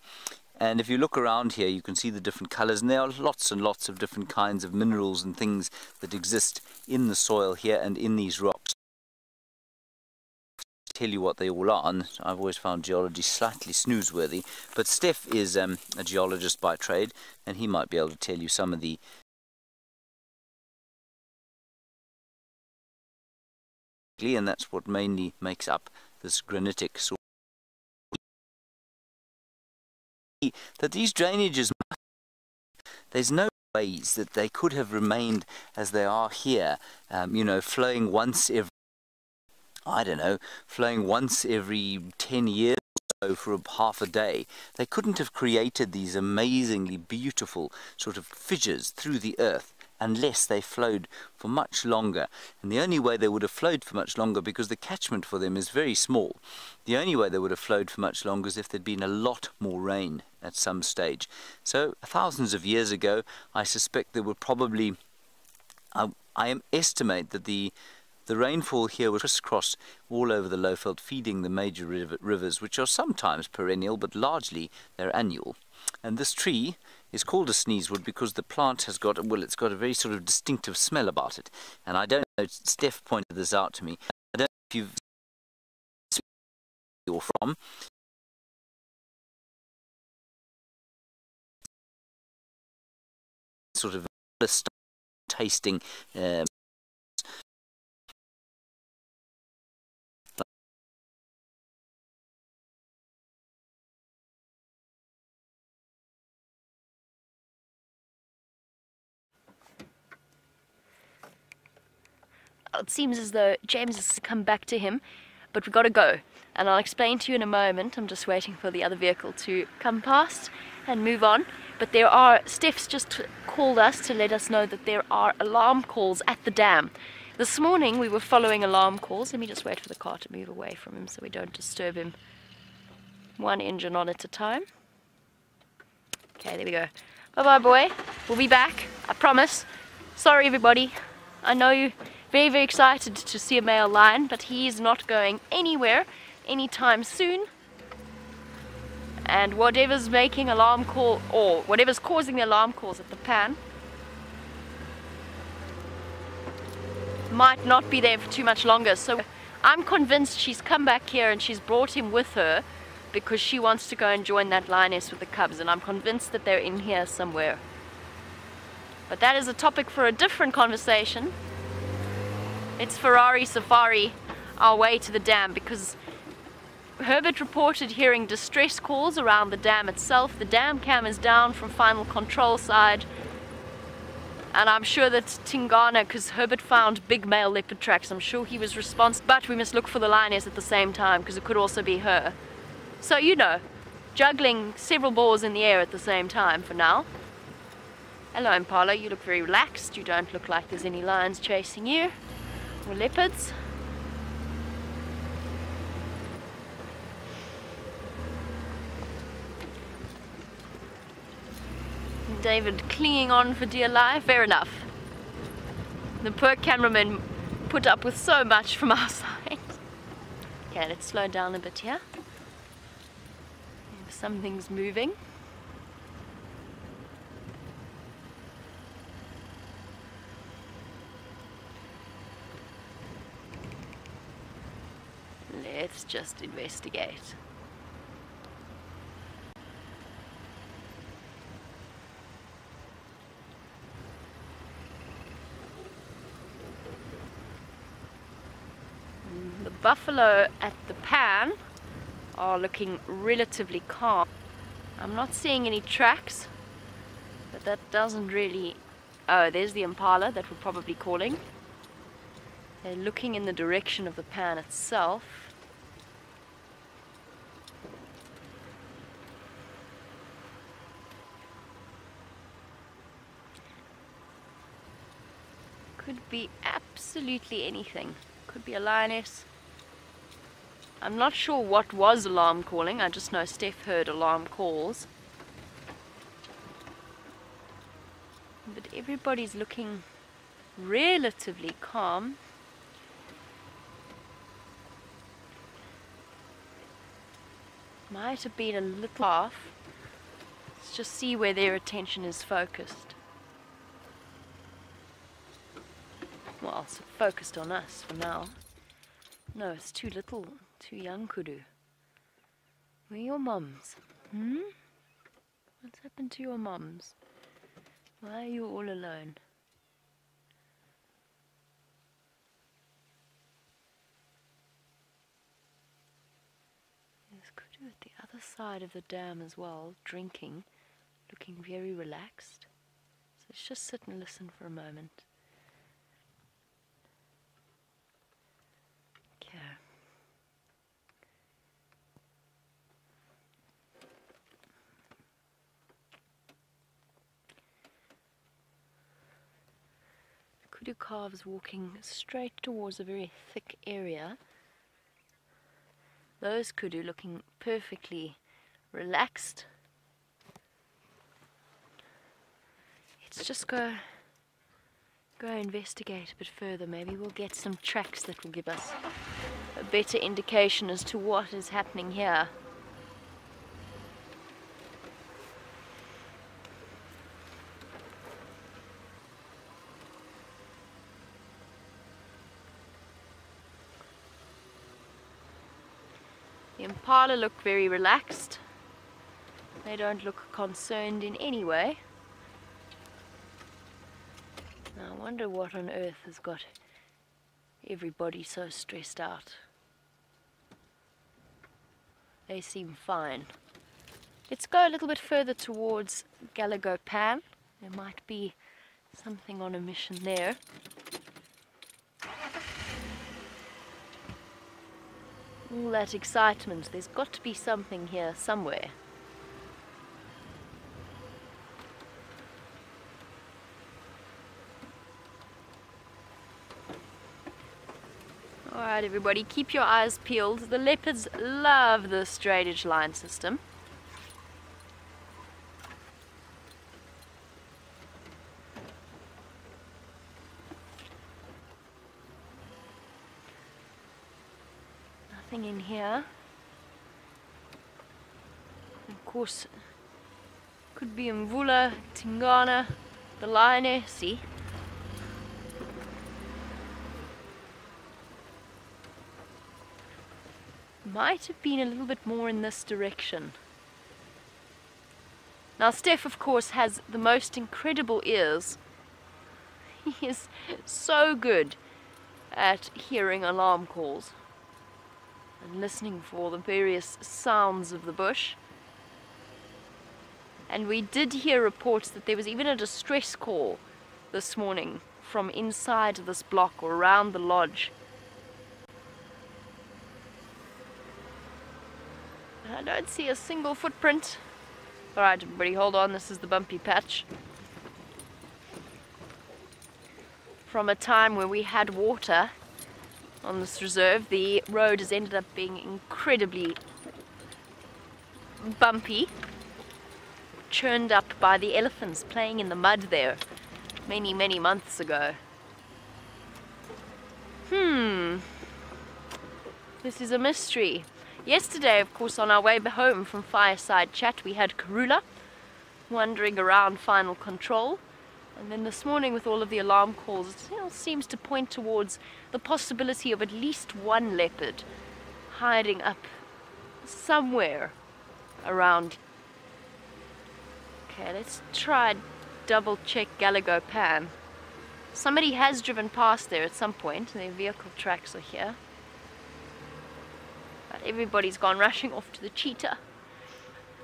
And if you look around here, you can see the different colors, and there are lots and lots of different kinds of minerals and things that exist in the soil here and in these rocks tell you what they all are, and I've always found geology slightly snoozeworthy. But Steph is um, a geologist by trade, and he might be able to tell you some of the and that's what mainly makes up this granitic sort that these drainages there's no ways that they could have remained as they are here um, you know flowing once every I don't know, flowing once every 10 years or so for a, half a day. They couldn't have created these amazingly beautiful sort of fissures through the earth unless they flowed for much longer. And the only way they would have flowed for much longer, because the catchment for them is very small, the only way they would have flowed for much longer is if there'd been a lot more rain at some stage. So thousands of years ago, I suspect there were probably, I, I estimate that the the rainfall here was crisscrossed all over the Lowveld, feeding the major river, rivers, which are sometimes perennial, but largely they're annual. And this tree is called a sneezewood because the plant has got, well, it's got a very sort of distinctive smell about it. And I don't know, Steph pointed this out to me. I don't know if you've you're from. Sort of tasting uh, it seems as though James has come back to him, but we've got to go. And I'll explain to you in a moment. I'm just waiting for the other vehicle to come past and move on. But there are, Steph's just called us to let us know that there are alarm calls at the dam. This morning we were following alarm calls. Let me just wait for the car to move away from him so we don't disturb him. One engine on at a time. Okay, there we go. Bye-bye, boy. We'll be back. I promise. Sorry, everybody. I know you very, very excited to see a male lion, but he is not going anywhere anytime soon. And whatever's making alarm call, or whatever's causing the alarm calls at the pan, might not be there for too much longer. So I'm convinced she's come back here and she's brought him with her because she wants to go and join that lioness with the cubs. And I'm convinced that they're in here somewhere. But that is a topic for a different conversation. It's Ferrari Safari our way to the dam because Herbert reported hearing distress calls around the dam itself. The dam cam is down from final control side. And I'm sure that Tingana, because Herbert found big male leopard tracks, I'm sure he was responsible. But we must look for the lioness at the same time because it could also be her. So, you know, juggling several balls in the air at the same time for now. Hello, Impala. You look very relaxed. You don't look like there's any lions chasing you or leopards. David clinging on for dear life, fair enough. The poor cameraman put up with so much from our side. Okay, let's slow down a bit here. Something's moving. Let's just investigate. The buffalo at the pan are looking relatively calm. I'm not seeing any tracks, but that doesn't really... Oh, there's the Impala that we're probably calling. They're looking in the direction of the pan itself. Could be absolutely anything. Could be a lioness. I'm not sure what was alarm calling. I just know Steph heard alarm calls. But everybody's looking relatively calm. Might have been a little off. Let's just see where their attention is focused. Well, focused on us for now. No, it's too little, too young kudu. Where are your mums? Hmm? What's happened to your mums? Why are you all alone? There's kudu at the other side of the dam as well, drinking, looking very relaxed. So let's just sit and listen for a moment. kudu calves walking straight towards a very thick area. Those kudu looking perfectly relaxed. Let's just go go investigate a bit further. Maybe we'll get some tracks that will give us a better indication as to what is happening here. The impala look very relaxed. They don't look concerned in any way. I wonder what on earth has got everybody so stressed out. They seem fine. Let's go a little bit further towards Galago Pan. There might be something on a mission there. All that excitement. There's got to be something here somewhere. Alright everybody, keep your eyes peeled. The leopards love this drainage line system. nothing here. Of course, could be Mvula, Tingana, the lioness, see? Might have been a little bit more in this direction. Now Steph, of course, has the most incredible ears. He is so good at hearing alarm calls and listening for the various sounds of the bush. And we did hear reports that there was even a distress call this morning from inside this block or around the lodge. I don't see a single footprint. Alright everybody, hold on, this is the bumpy patch. From a time where we had water on this reserve. The road has ended up being incredibly bumpy, churned up by the elephants playing in the mud there many, many months ago. Hmm. This is a mystery. Yesterday, of course, on our way home from Fireside Chat, we had Karula wandering around Final Control. And then this morning with all of the alarm calls, it know, seems to point towards the possibility of at least one leopard hiding up somewhere around. Okay, let's try double check Galago Pan. Somebody has driven past there at some point. Their vehicle tracks are here. But everybody's gone rushing off to the cheetah.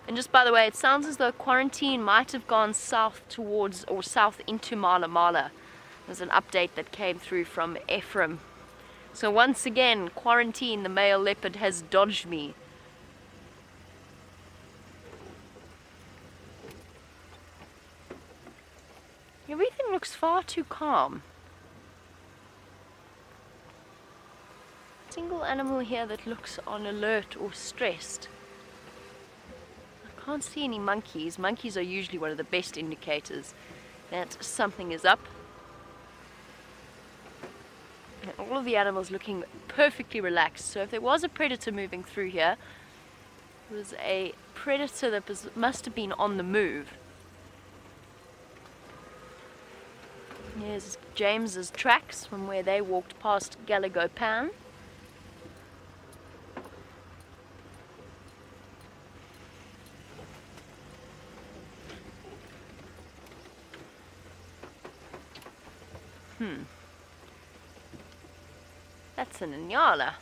And just by the way, it sounds as though quarantine might have gone south towards or south into Mala Mala. There's an update that came through from Ephraim. So once again, quarantine, the male leopard has dodged me. Everything looks far too calm. Single animal here that looks on alert or stressed. Can't see any monkeys. Monkeys are usually one of the best indicators that something is up. And all of the animals looking perfectly relaxed. So if there was a predator moving through here, it was a predator that was, must have been on the move. Here's James's tracks from where they walked past Galago Pan. Hmm. That's an Inyala.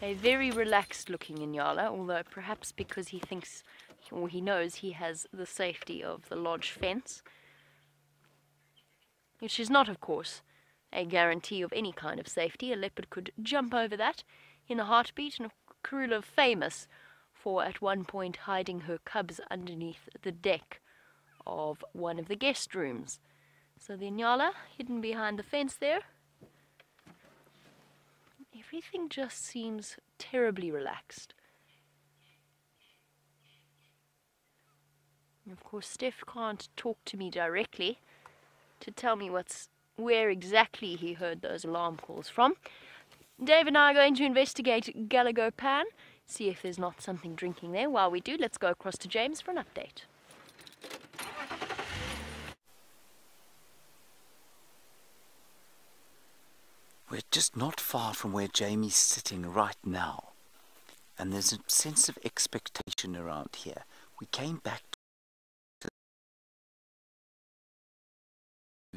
A very relaxed looking Inyala, although perhaps because he thinks or he knows he has the safety of the lodge fence which is not, of course, a guarantee of any kind of safety. A leopard could jump over that in a heartbeat, and a Karula famous for at one point hiding her cubs underneath the deck of one of the guest rooms. So the Nyala hidden behind the fence there. Everything just seems terribly relaxed. And of course, Steph can't talk to me directly to tell me what's where exactly he heard those alarm calls from. Dave and I are going to investigate Galago Pan, see if there's not something drinking there. While we do, let's go across to James for an update. We're just not far from where Jamie's sitting right now. And there's a sense of expectation around here. We came back to.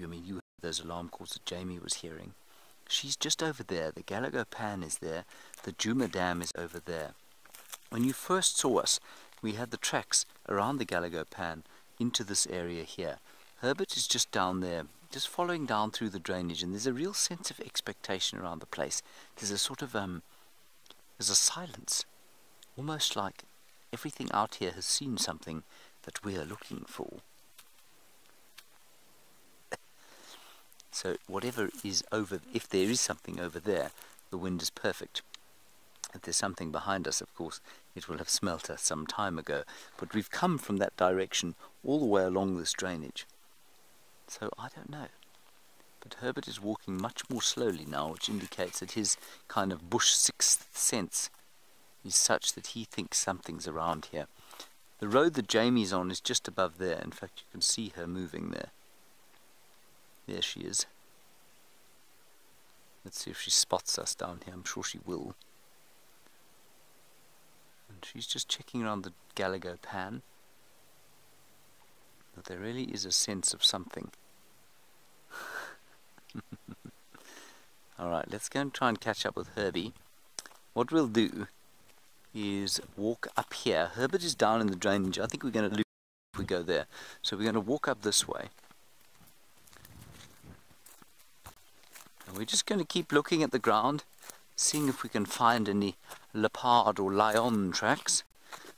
I mean, you heard those alarm calls that Jamie was hearing. She's just over there. The Galago Pan is there. The Djuma Dam is over there. When you first saw us, we had the tracks around the Galago Pan into this area here. Herbert is just down there, just following down through the drainage, and there's a real sense of expectation around the place. There's a sort of, um, there's a silence, almost like everything out here has seen something that we're looking for. So whatever is over, if there is something over there, the wind is perfect. If there's something behind us, of course, it will have smelt us some time ago. But we've come from that direction all the way along this drainage. So I don't know. But Herbert is walking much more slowly now, which indicates that his kind of bush sixth sense is such that he thinks something's around here. The road that Jamie's on is just above there. In fact, you can see her moving there. There she is. Let's see if she spots us down here. I'm sure she will. And she's just checking around the Galago pan. But there really is a sense of something. Alright, let's go and try and catch up with Herbie. What we'll do is walk up here. Herbert is down in the drainage. I think we're going to lose if we go there. So we're going to walk up this way. And we're just going to keep looking at the ground, seeing if we can find any leopard or lion tracks.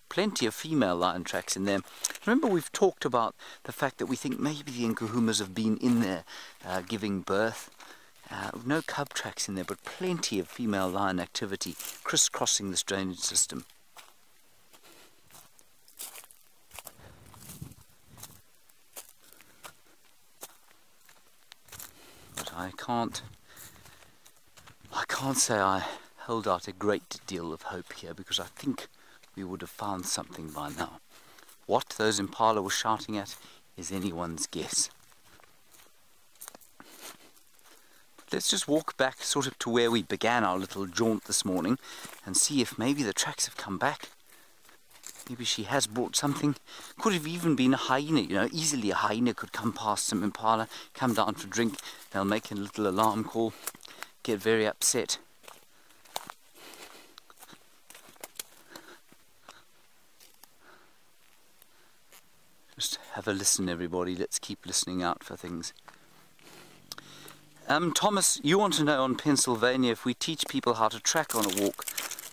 Plenty of female lion tracks in there. Remember we've talked about the fact that we think maybe the Nkuhumas have been in there uh, giving birth. Uh, no cub tracks in there, but plenty of female lion activity crisscrossing this drainage system. But I can't I can't say I held out a great deal of hope here because I think we would have found something by now. What those impala were shouting at is anyone's guess. let's just walk back sort of to where we began our little jaunt this morning and see if maybe the tracks have come back. Maybe she has brought something. Could have even been a hyena, you know, easily a hyena could come past some impala, come down to drink, they'll make a little alarm call get very upset. Have a listen, everybody. Let's keep listening out for things. Um, Thomas, you want to know on Pennsylvania if we teach people how to track on a walk.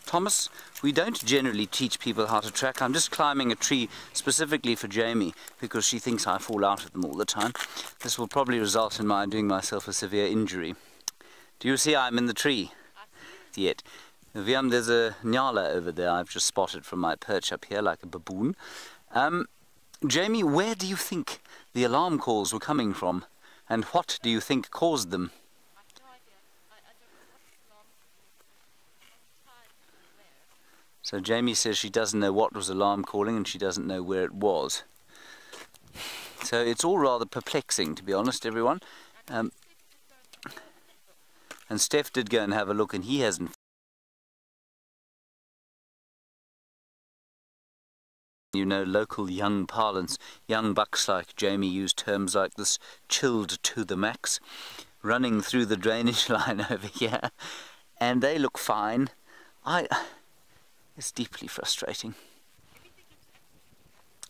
Thomas, we don't generally teach people how to track. I'm just climbing a tree specifically for Jamie because she thinks I fall out of them all the time. This will probably result in my doing myself a severe injury. Do you see I'm in the tree? Yet. Viam, there's a nyala over there I've just spotted from my perch up here like a baboon. Um, Jamie, where do you think the alarm calls were coming from? And what do you think caused them? So Jamie says she doesn't know what was alarm calling and she doesn't know where it was. So it's all rather perplexing, to be honest, everyone. Um, and Steph did go and have a look and he hasn't. You know, local young parlance, young bucks like Jamie use terms like this, chilled to the max, running through the drainage line over here, and they look fine. I it's deeply frustrating.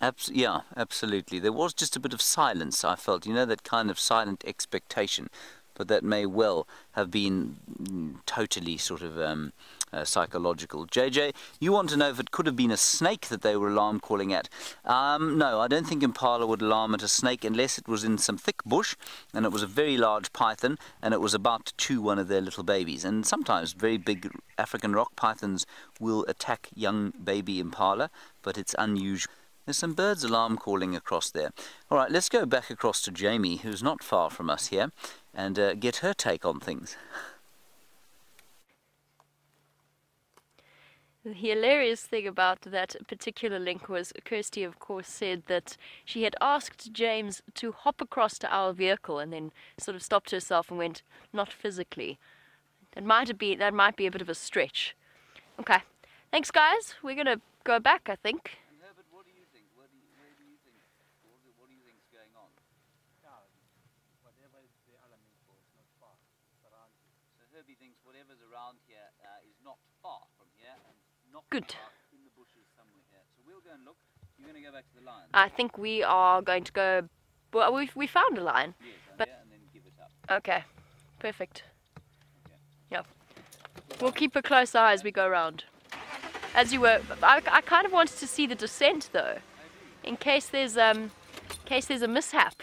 Abs yeah, absolutely. There was just a bit of silence, I felt. You know, that kind of silent expectation. But that may well have been mm, totally sort of um, uh, psychological. JJ, you want to know if it could have been a snake that they were alarm calling at. Um, no, I don't think Impala would alarm at a snake unless it was in some thick bush and it was a very large python and it was about to chew one of their little babies. And sometimes very big African rock pythons will attack young baby Impala, but it's unusual. There's some birds alarm calling across there. All right, let's go back across to Jamie, who's not far from us here, and uh, get her take on things. The hilarious thing about that particular link was Kirsty, of course, said that she had asked James to hop across to our vehicle and then sort of stopped herself and went, not physically. That might be that might be a bit of a stretch. Okay, thanks, guys. We're gonna go back, I think. Herbert, what do you think? Where do you, where do you think? What do you think is going on? whatever the element was, not far, around. So Herbie thinks whatever's around here uh, is not far from here and not Good. far in the bushes somewhere here. So we'll go look. You're going to go back to the lion. I think we are going to go. Well, we we found a line. yes, but- yeah, and then give it up. Okay, perfect. Okay. Yep. We'll keep a close eye as we go around. As you were, I, I kind of wanted to see the descent though, in case there's um, in case there's a mishap.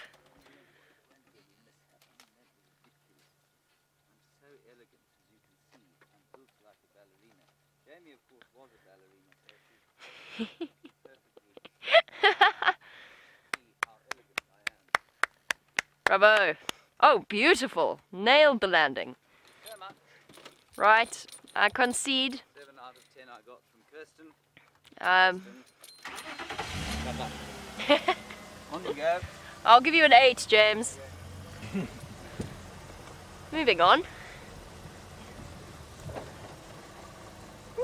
So elegant, as you can see, and built like a ballerina. Jamie, of course, was a ballerina, so she's perfectly see how elegant I am. Bravo! Oh, beautiful! Nailed the landing. Right, I concede. Seven out of ten I got from Kirsten. Um, Kirsten. On you go. I'll give you an eight, James. Moving on.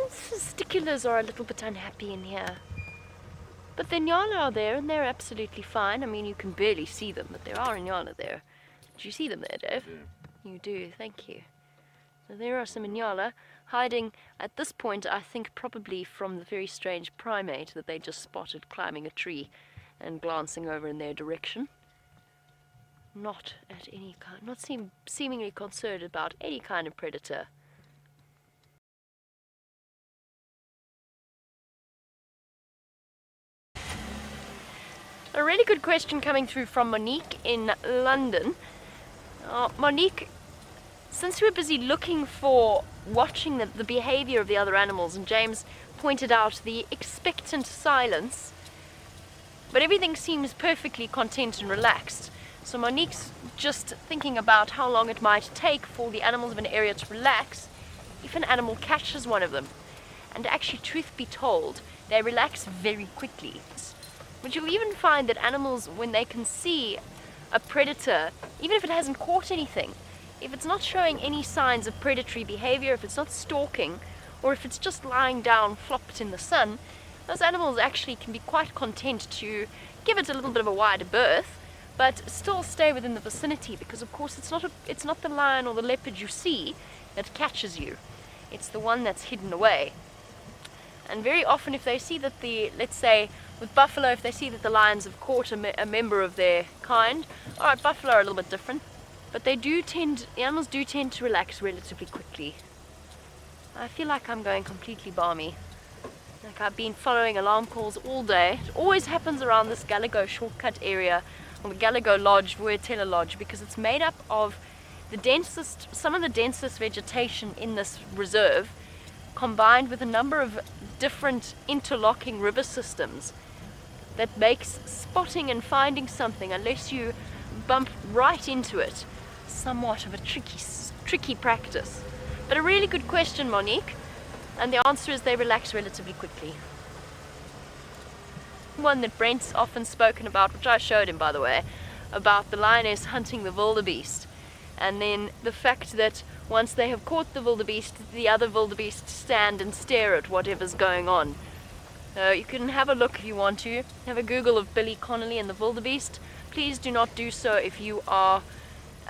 Sticulars are a little bit unhappy in here. But the Nyala are there and they're absolutely fine. I mean, you can barely see them, but there are Nyala there. Did you see them there, Dave? Yeah. You do, thank you. So there are some Nyala hiding at this point, I think probably from the very strange primate that they just spotted climbing a tree and glancing over in their direction. Not at any kind, not seem, seemingly concerned about any kind of predator. A really good question coming through from Monique in London. Uh, Monique, since we're busy looking for watching the, the behavior of the other animals, and James pointed out the expectant silence, but everything seems perfectly content and relaxed. So Monique's just thinking about how long it might take for the animals of an area to relax if an animal catches one of them. And actually, truth be told, they relax very quickly. But you'll even find that animals, when they can see a predator, even if it hasn't caught anything, if it's not showing any signs of predatory behavior, if it's not stalking, or if it's just lying down flopped in the sun, those animals actually can be quite content to give it a little bit of a wider berth, but still stay within the vicinity because of course it's not a, it's not the lion or the leopard you see that catches you. It's the one that's hidden away. And very often if they see that the let's say with buffalo, if they see that the lions have caught a, me- a member of their kind, all right, buffalo are a little bit different, but they do tend, the animals do tend to relax relatively quickly. I feel like I'm going completely balmy. Like I've been following alarm calls all day. It always happens around this Galago shortcut area, or the Galago Lodge, Vuyatela Lodge, because it's made up of the densest, some of the densest vegetation in this reserve, combined with a number of different interlocking river systems that makes spotting and finding something, unless you bump right into it, somewhat of a tricky, tricky practice. But a really good question, Monique, and the answer is they relax relatively quickly. One that Brent's often spoken about, which I showed him by the way, about the lioness hunting the wildebeest, and then the fact that once they have caught the wildebeest, the other wildebeest stand and stare at whatever's going on. Uh, you can have a look if you want to. Have a Google of Billy Connolly and the wildebeest. Please do not do so if you are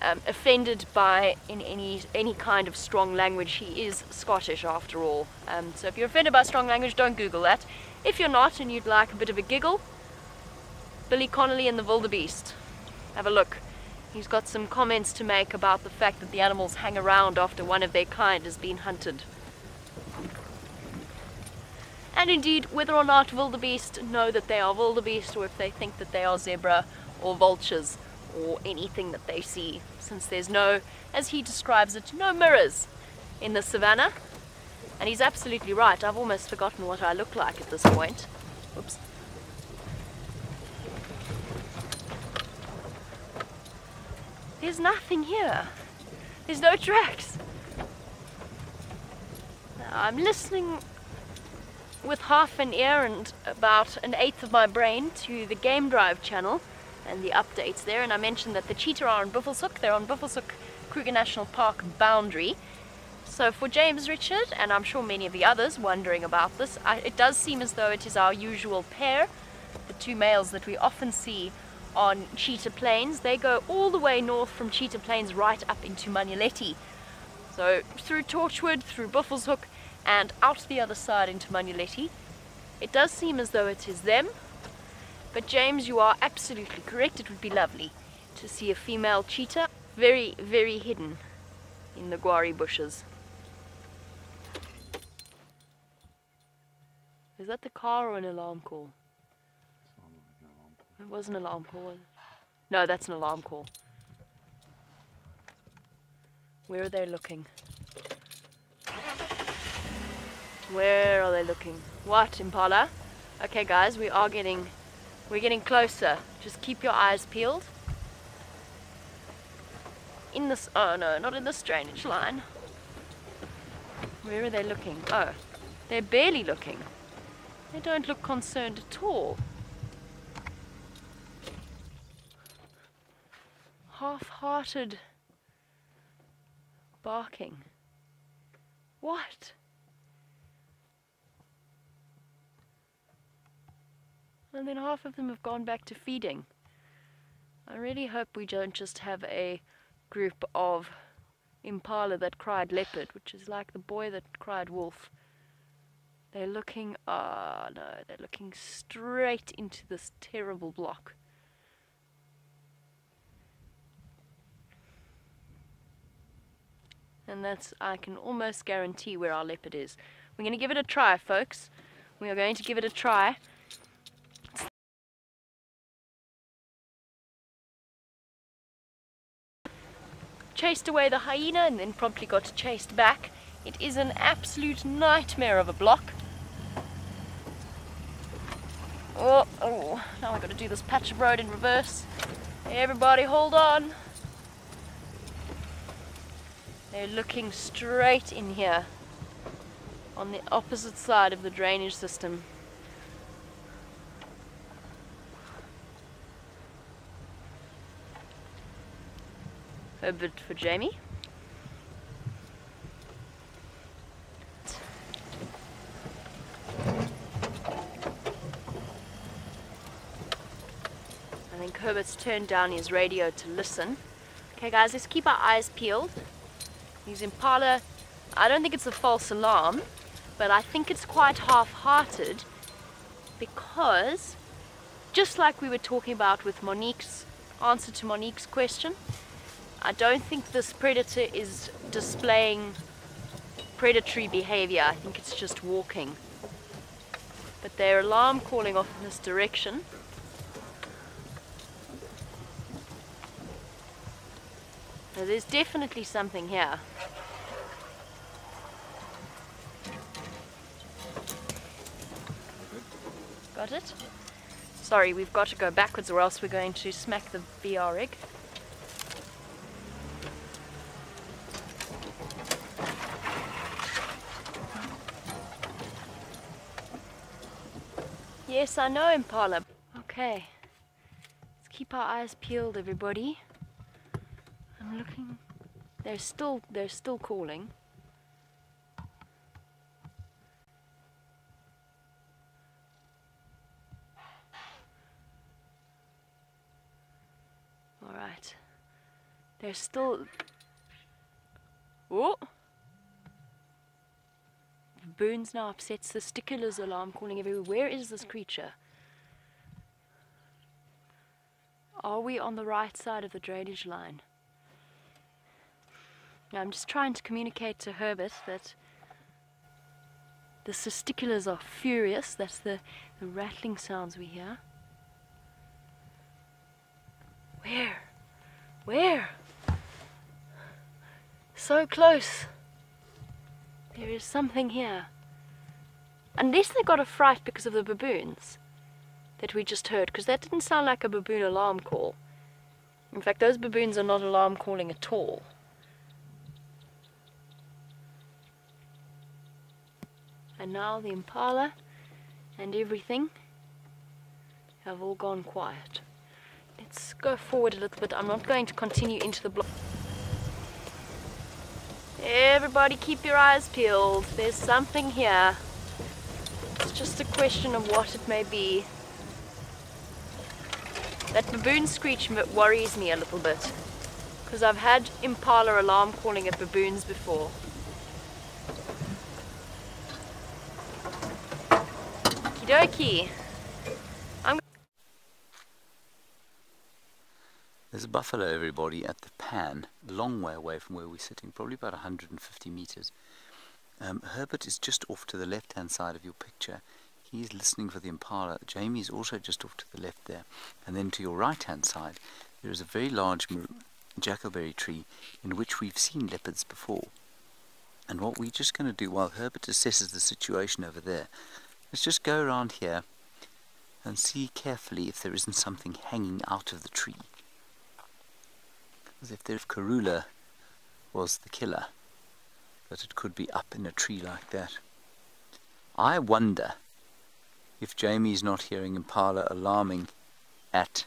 um, offended by in any any kind of strong language. He is Scottish after all. Um, so if you're offended by strong language, don't Google that. If you're not and you'd like a bit of a giggle, Billy Connolly and the wildebeest. Have a look. He's got some comments to make about the fact that the animals hang around after one of their kind has been hunted. And indeed, whether or not wildebeest know that they are wildebeest or if they think that they are zebra or vultures or anything that they see, since there's no, as he describes it, no mirrors in the savannah. And he's absolutely right. I've almost forgotten what I look like at this point. Oops. There's nothing here. There's no tracks. Now, I'm listening with half an ear and about an eighth of my brain to the Game Drive channel and the updates there. And I mentioned that the cheetah are on Buffelshoek. They're on Buffelshoek Kruger National Park boundary. So for James Richard, and I'm sure many of the others wondering about this, I, it does seem as though it is our usual pair, the two males that we often see on Cheetah Plains. They go all the way north from Cheetah Plains right up into Manyeleti. So through Torchwood, through Buffelshoek, and out the other side into Manyeleti. It does seem as though it is them, but James, you are absolutely correct. It would be lovely to see a female cheetah very, very hidden in the guarri bushes. Is that the car or an alarm call? It was an alarm call. No, that's an alarm call. Where are they looking? Where are they looking? What, Impala? Okay guys, we are getting we're getting closer. Just keep your eyes peeled. In this oh no, not in this drainage line. Where are they looking? Oh. They're barely looking. They don't look concerned at all. Half-hearted barking. What? And then half of them have gone back to feeding. I really hope we don't just have a group of impala that cried leopard, which is like the boy that cried wolf. They're looking, ah no, they're looking straight into this terrible block. And that's, I can almost guarantee where our leopard is. We're going to give it a try, folks. We are going to give it a try. Chased away the hyena and then promptly got chased back. It is an absolute nightmare of a block. Oh, oh, now I've got to do this patch of road in reverse. Hey, Everybody hold on. They're looking straight in here on the opposite side of the drainage system. A bit for Jamie. I think Herbert's turned down his radio to listen. Okay guys, let's keep our eyes peeled. These Impala, I don't think it's a false alarm, but I think it's quite half-hearted because just like we were talking about with Monique's answer to Monique's question, I don't think this predator is displaying predatory behavior. I think it's just walking. But they're alarm calling off in this direction. Now, there's definitely something here. Got it? Sorry, we've got to go backwards or else we're going to smack the VR rig. Yes, I know Impala. Okay. Let's keep our eyes peeled, everybody. I'm looking. They're still they're still calling. All right. They're still. Oh. Burns now upsets the sticklers alarm calling everywhere. Where is this creature? Are we on the right side of the drainage line? Now I'm just trying to communicate to Herbert that the testiculars are furious. That's the, the rattling sounds we hear. Where? Where? So close. There is something here. Unless they got a fright because of the baboons that we just heard, because that didn't sound like a baboon alarm call. In fact, those baboons are not alarm calling at all. And now the impala and everything have all gone quiet. Let's go forward a little bit. I'm not going to continue into the block. Everybody keep your eyes peeled. There's something here. It's just a question of what it may be. That baboon screech worries me a little bit. Because I've had impala alarm calling at baboons before. Okie dokie. There's a buffalo, everybody, at the pan, a long way away from where we're sitting, probably about 150 meters. Um, Herbert is just off to the left hand side of your picture. He's listening for the impala. Jamie is also just off to the left there. And then to your right hand side, there is a very large jackalberry tree in which we've seen leopards before. And what we're just going to do while Herbert assesses the situation over there, let's just go around here and see carefully if there isn't something hanging out of the tree as if the Karula was the killer, that it could be up in a tree like that. I wonder if Jamie's not hearing Impala alarming at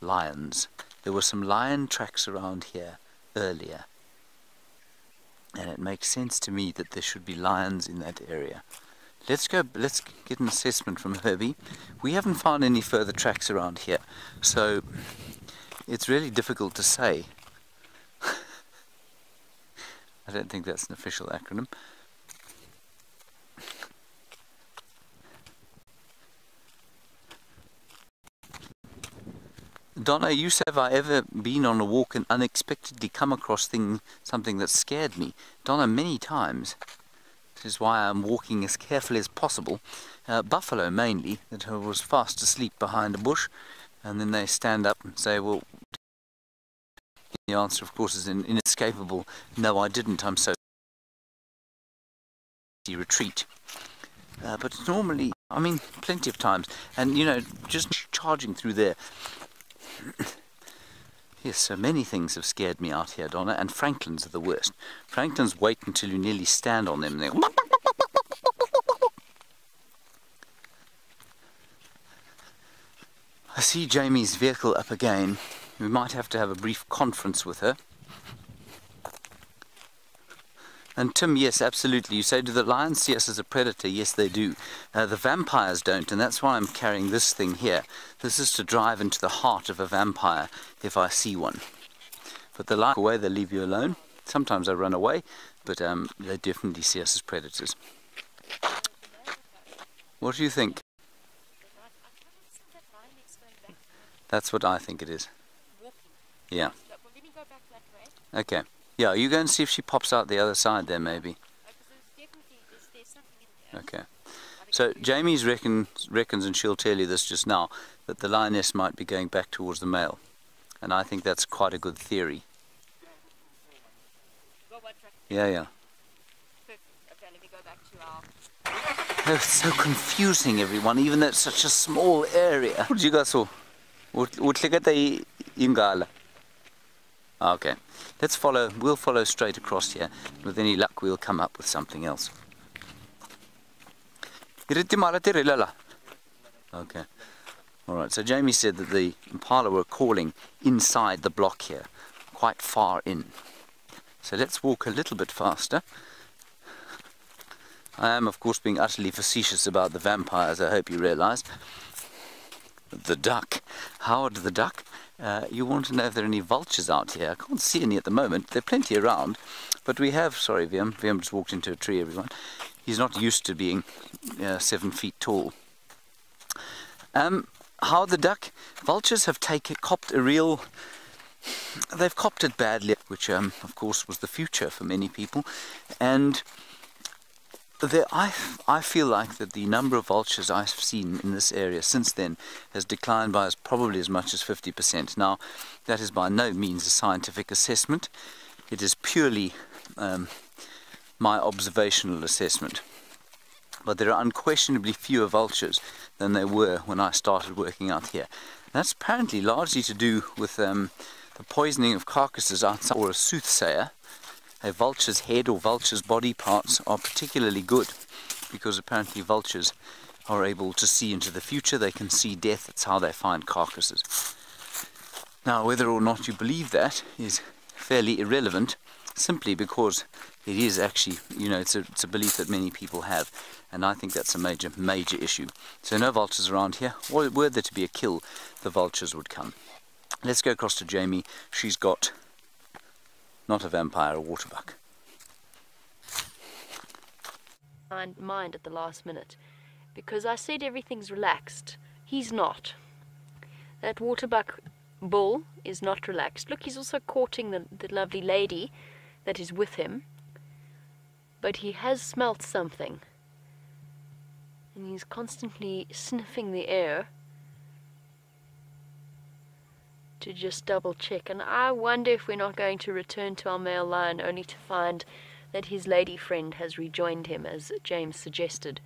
lions. There were some lion tracks around here earlier, and it makes sense to me that there should be lions in that area. Let's go. Let's get an assessment from Herbie. We haven't found any further tracks around here, so it's really difficult to say I don't think that's an official acronym. Donna, you say, have I ever been on a walk and unexpectedly come across thing, something that scared me? Donna, many times. This is why I'm walking as carefully as possible. Uh, buffalo, mainly, that was fast asleep behind a bush, and then they stand up and say, well, the answer, of course, is an inescapable no, I didn't. I'm so retreat. Uh, but normally, I mean, plenty of times, and you know, just charging through there. yes, so many things have scared me out here, Donna, and francolins are the worst. Francolins wait until you nearly stand on them. They I see Jamie's vehicle up again. We might have to have a brief conference with her. And Tim, yes, absolutely. You say, do the lions see us as a predator? Yes, they do. Uh, the vampires don't, and that's why I'm carrying this thing here. This is to drive into the heart of a vampire if I see one. But the lions away, they leave you alone. Sometimes I run away, but um, they definitely see us as predators. What do you think? That's what I think it is. Way. Okay. Yeah, you go and see if she pops out the other side there, maybe. Because there's definitely there's, there's something in there. Okay. So Jamie's reckon, reckons, and she'll tell you this just now, that the lioness might be going back towards the male. And I think that's quite a good theory. What? Yeah, yeah. Perfect. Okay, let me go back to our. Oh, it's so confusing, everyone, even though it's such a small area. What did you guys saw? Ingala. Okay. Let's follow, we'll follow straight across here. With any luck, we'll come up with something else. Okay. Alright, so Jamie said that the impala were calling inside the block here, quite far in. So let's walk a little bit faster. I am, of course, being utterly facetious about the vampires, I hope you realise. The duck. Howard the duck. Uh, you want to know if there are any vultures out here. I can't see any at the moment. There are plenty around. But we have, sorry, Viam. Viam just walked into a tree, everyone. He's not used to being uh, seven feet tall. Um, how the duck vultures have taken copped a real they've copped it badly which um, of course was the future for many people and I, I feel like that the number of vultures I've seen in this area since then has declined by as, probably as much as 50%. Now, that is by no means a scientific assessment. It is purely um, my observational assessment. But there are unquestionably fewer vultures than there were when I started working out here. That's apparently largely to do with um, the poisoning of carcasses outside, or a soothsayer. A vulture's head or vulture's body parts are particularly good because apparently vultures are able to see into the future, they can see death, that's how they find carcasses. Now, whether or not you believe that is fairly irrelevant, simply because it is actually, you know, it's a, it's a belief that many people have, and I think that's a major, major issue. So no vultures around here. Were there to be a kill, the vultures would come. Let's go across to Jamie. She's got not a vampire, a waterbuck. Mind, mind at the last minute, because I said everything's relaxed. He's not. That waterbuck bull is not relaxed. Look, he's also courting the, the lovely lady that is with him. But he has smelt something. And he's constantly sniffing the air to just double check. And I wonder if we're not going to return to our male lion only to find that his lady friend has rejoined him, as James suggested.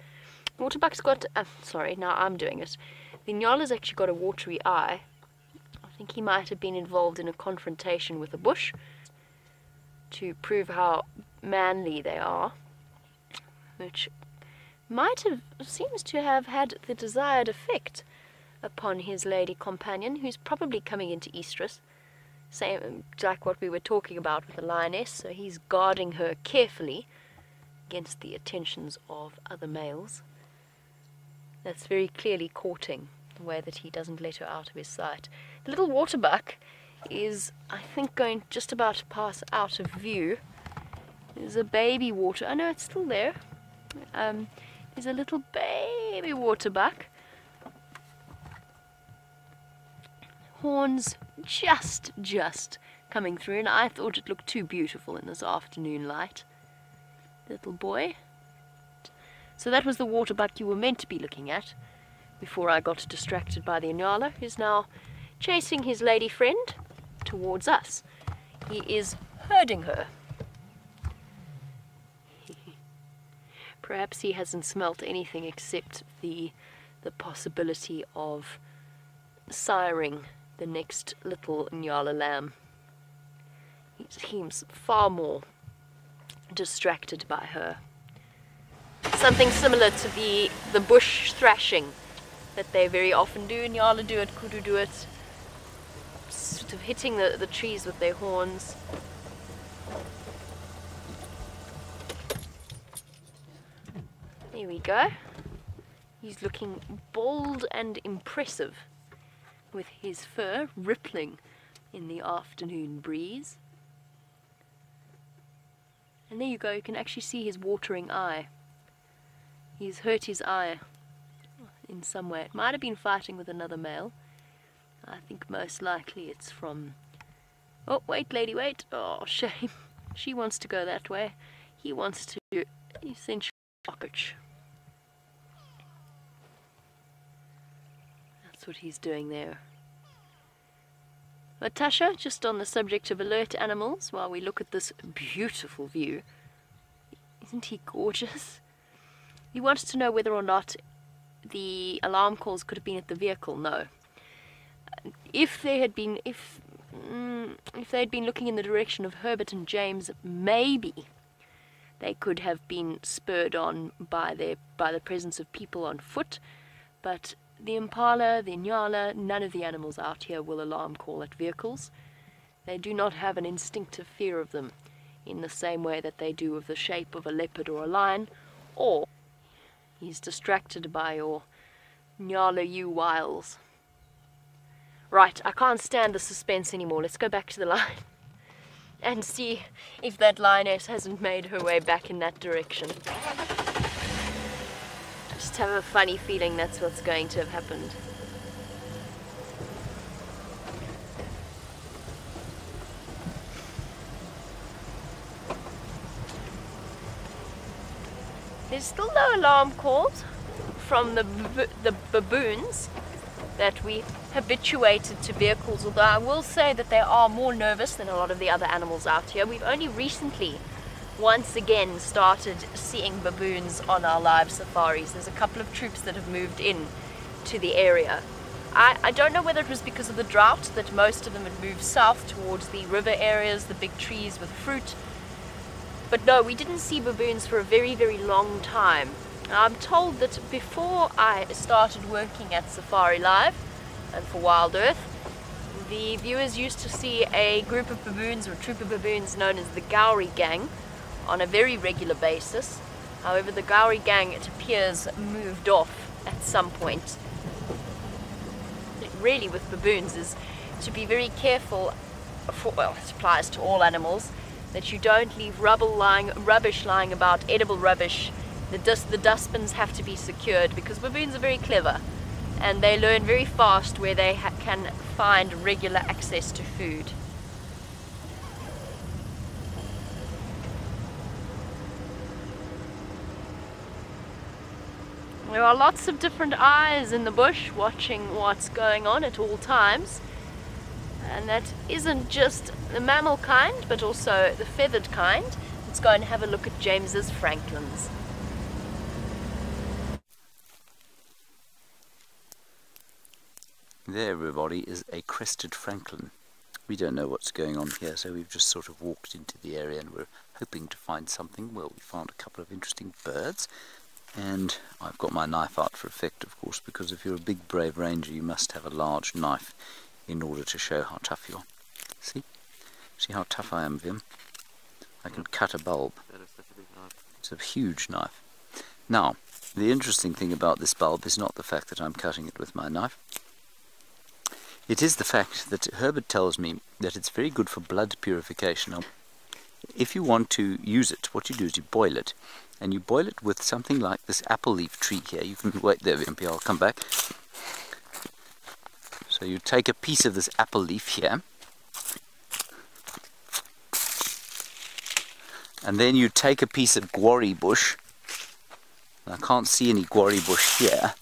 Waterbuck's got. Uh, sorry, now I'm doing it. The Nyala's actually got a watery eye. I think he might have been involved in a confrontation with a bush to prove how manly they are, which might have seems to have had the desired effect upon his lady companion, who's probably coming into estrus, same like what we were talking about with the lioness. So he's guarding her carefully against the attentions of other males. That's very clearly courting, the way that he doesn't let her out of his sight. The little waterbuck is, I think, going just about to pass out of view. There's a baby water. I know it's still there. Um, there's a little baby waterbuck. Horns just, just coming through, and I thought it looked too beautiful in this afternoon light. Little boy. So that was the waterbuck you were meant to be looking at before I got distracted by the Inyala, who's now chasing his lady friend towards us. He is herding her. Perhaps he hasn't smelt anything except the the possibility of siring the next little Nyala lamb. He seems far more distracted by her. Something similar to the, the bush thrashing that they very often do. Nyala do it, Kudu do it. Sort of hitting the, the trees with their horns. There we go. He's looking bold and impressive with his fur rippling in the afternoon breeze. And there you go, you can actually see his watering eye. He's hurt his eye in some way. It might have been fighting with another male. I think most likely it's from. Oh, wait, lady, wait. Oh, shame. She wants to go that way. He wants to essentially What he's doing there. Natasha, just on the subject of alert animals, while we look at this beautiful view, isn't he gorgeous? He wants to know whether or not the alarm calls could have been at the vehicle. No. If they had been, if mm, if they had been looking in the direction of Herbert and James, maybe they could have been spurred on by their by the presence of people on foot. But the impala, the nyala, none of the animals out here will alarm call at vehicles. They do not have an instinctive fear of them in the same way that they do of the shape of a leopard or a lion, or he's distracted by your nyala you wiles. Right, I can't stand the suspense anymore. Let's go back to the line and see if that lioness hasn't made her way back in that direction. Just have a funny feeling that's what's going to have happened. There's still no alarm calls from the, the baboons that we habituated to vehicles, although I will say that they are more nervous than a lot of the other animals out here. We've only recently, once again, started seeing baboons on our live safaris. There's a couple of troops that have moved in to the area. I, I don't know whether it was because of the drought that most of them had moved south towards the river areas, the big trees with fruit. But no, we didn't see baboons for a very, very long time. I'm told that before I started working at Safari Live and for Wild Earth, the viewers used to see a group of baboons or troop of baboons known as the Gowrie Gang on a very regular basis. However, the Gowrie Gang, it appears, moved off at some point. Really, with baboons, is to be very careful, for, well, it applies to all animals, that you don't leave rubble lying, rubbish lying about, edible rubbish, the, dust, the dustbins have to be secured because baboons are very clever and they learn very fast where they can find regular access to food. There are lots of different eyes in the bush watching what's going on at all times. And that isn't just the mammal kind, but also the feathered kind. Let's go and have a look at James's francolins. There, everybody, is a crested francolin. We don't know what's going on here, so we've just sort of walked into the area and we're hoping to find something. Well, we found a couple of interesting birds, and I've got my knife out for effect, of course, because if you're a big, brave ranger, you must have a large knife in order to show how tough you are. See? See how tough I am, Vim? I can cut a bulb. It's a huge knife. Now, the interesting thing about this bulb is not the fact that I'm cutting it with my knife. It is the fact that Herbert tells me that it's very good for blood purification. If you want to use it, what you do is you boil it. And you boil it with something like this apple leaf tree here. You can wait there, VMP, I'll come back. So you take a piece of this apple leaf here. And then you take a piece of guarri bush. I can't see any guarri bush here.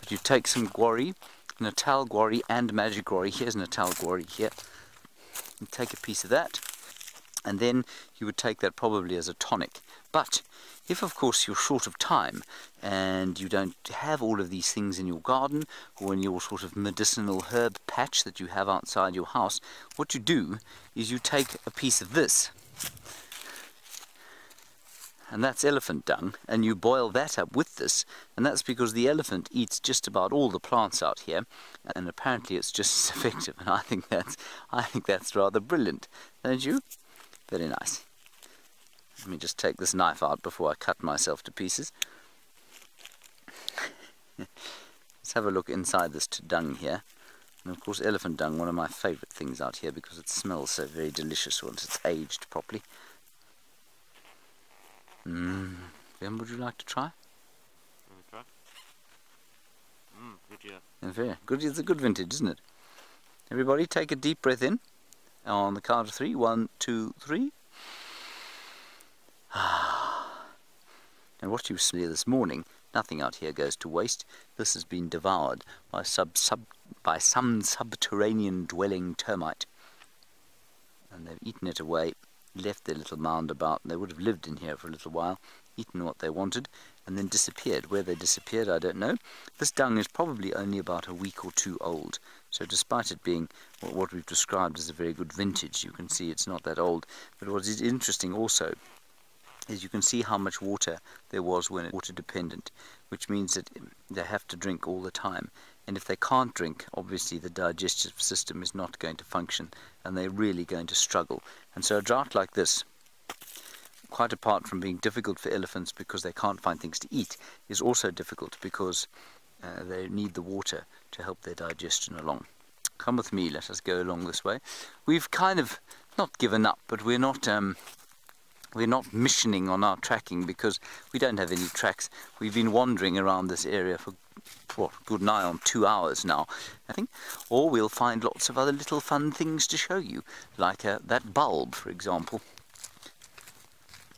But you take some guarri Natal Guarri and Magic. Here's Natal Guarri here. You take a piece of that, and then you would take that probably as a tonic. But if, of course, you're short of time and you don't have all of these things in your garden or in your sort of medicinal herb patch that you have outside your house, what you do is you take a piece of this and that's elephant dung, and you boil that up with this, and that's because the elephant eats just about all the plants out here, and apparently it's just as effective, and I think that's, I think that's rather brilliant, don't you? Very nice. Let me just take this knife out before I cut myself to pieces. Let's have a look inside this dung here. And of course elephant dung, one of my favourite things out here because it smells so very delicious once it's aged properly. Mmm. Ben, would you like to try? try? Mmm, good. Yeah, very good. It's a good vintage, isn't it? Everybody take a deep breath in on the count of three. One, two, three. Ah. and what you see this morning, nothing out here goes to waste. This has been devoured by sub, sub by some subterranean dwelling termite. And they've eaten it away, left their little mound about, and they would have lived in here for a little while, eaten what they wanted, and then disappeared. Where they disappeared, I don't know. This dung is probably only about a week or two old, so despite it being what we've described as a very good vintage, you can see it's not that old. But what is interesting also is you can see how much water there was when it water dependent, which means that they have to drink all the time. And if they can't drink, obviously the digestive system is not going to function and they're really going to struggle. And so a drought like this quite apart from being difficult for elephants because they can't find things to eat, is also difficult because uh, they need the water to help their digestion along. Come with me, let us go along this way. We've kind of not given up, but we're not um, we're not missioning on our tracking because we don't have any tracks. We've been wandering around this area for what, good nigh on two hours now, I think. Or we'll find lots of other little fun things to show you, like uh, that bulb, for example.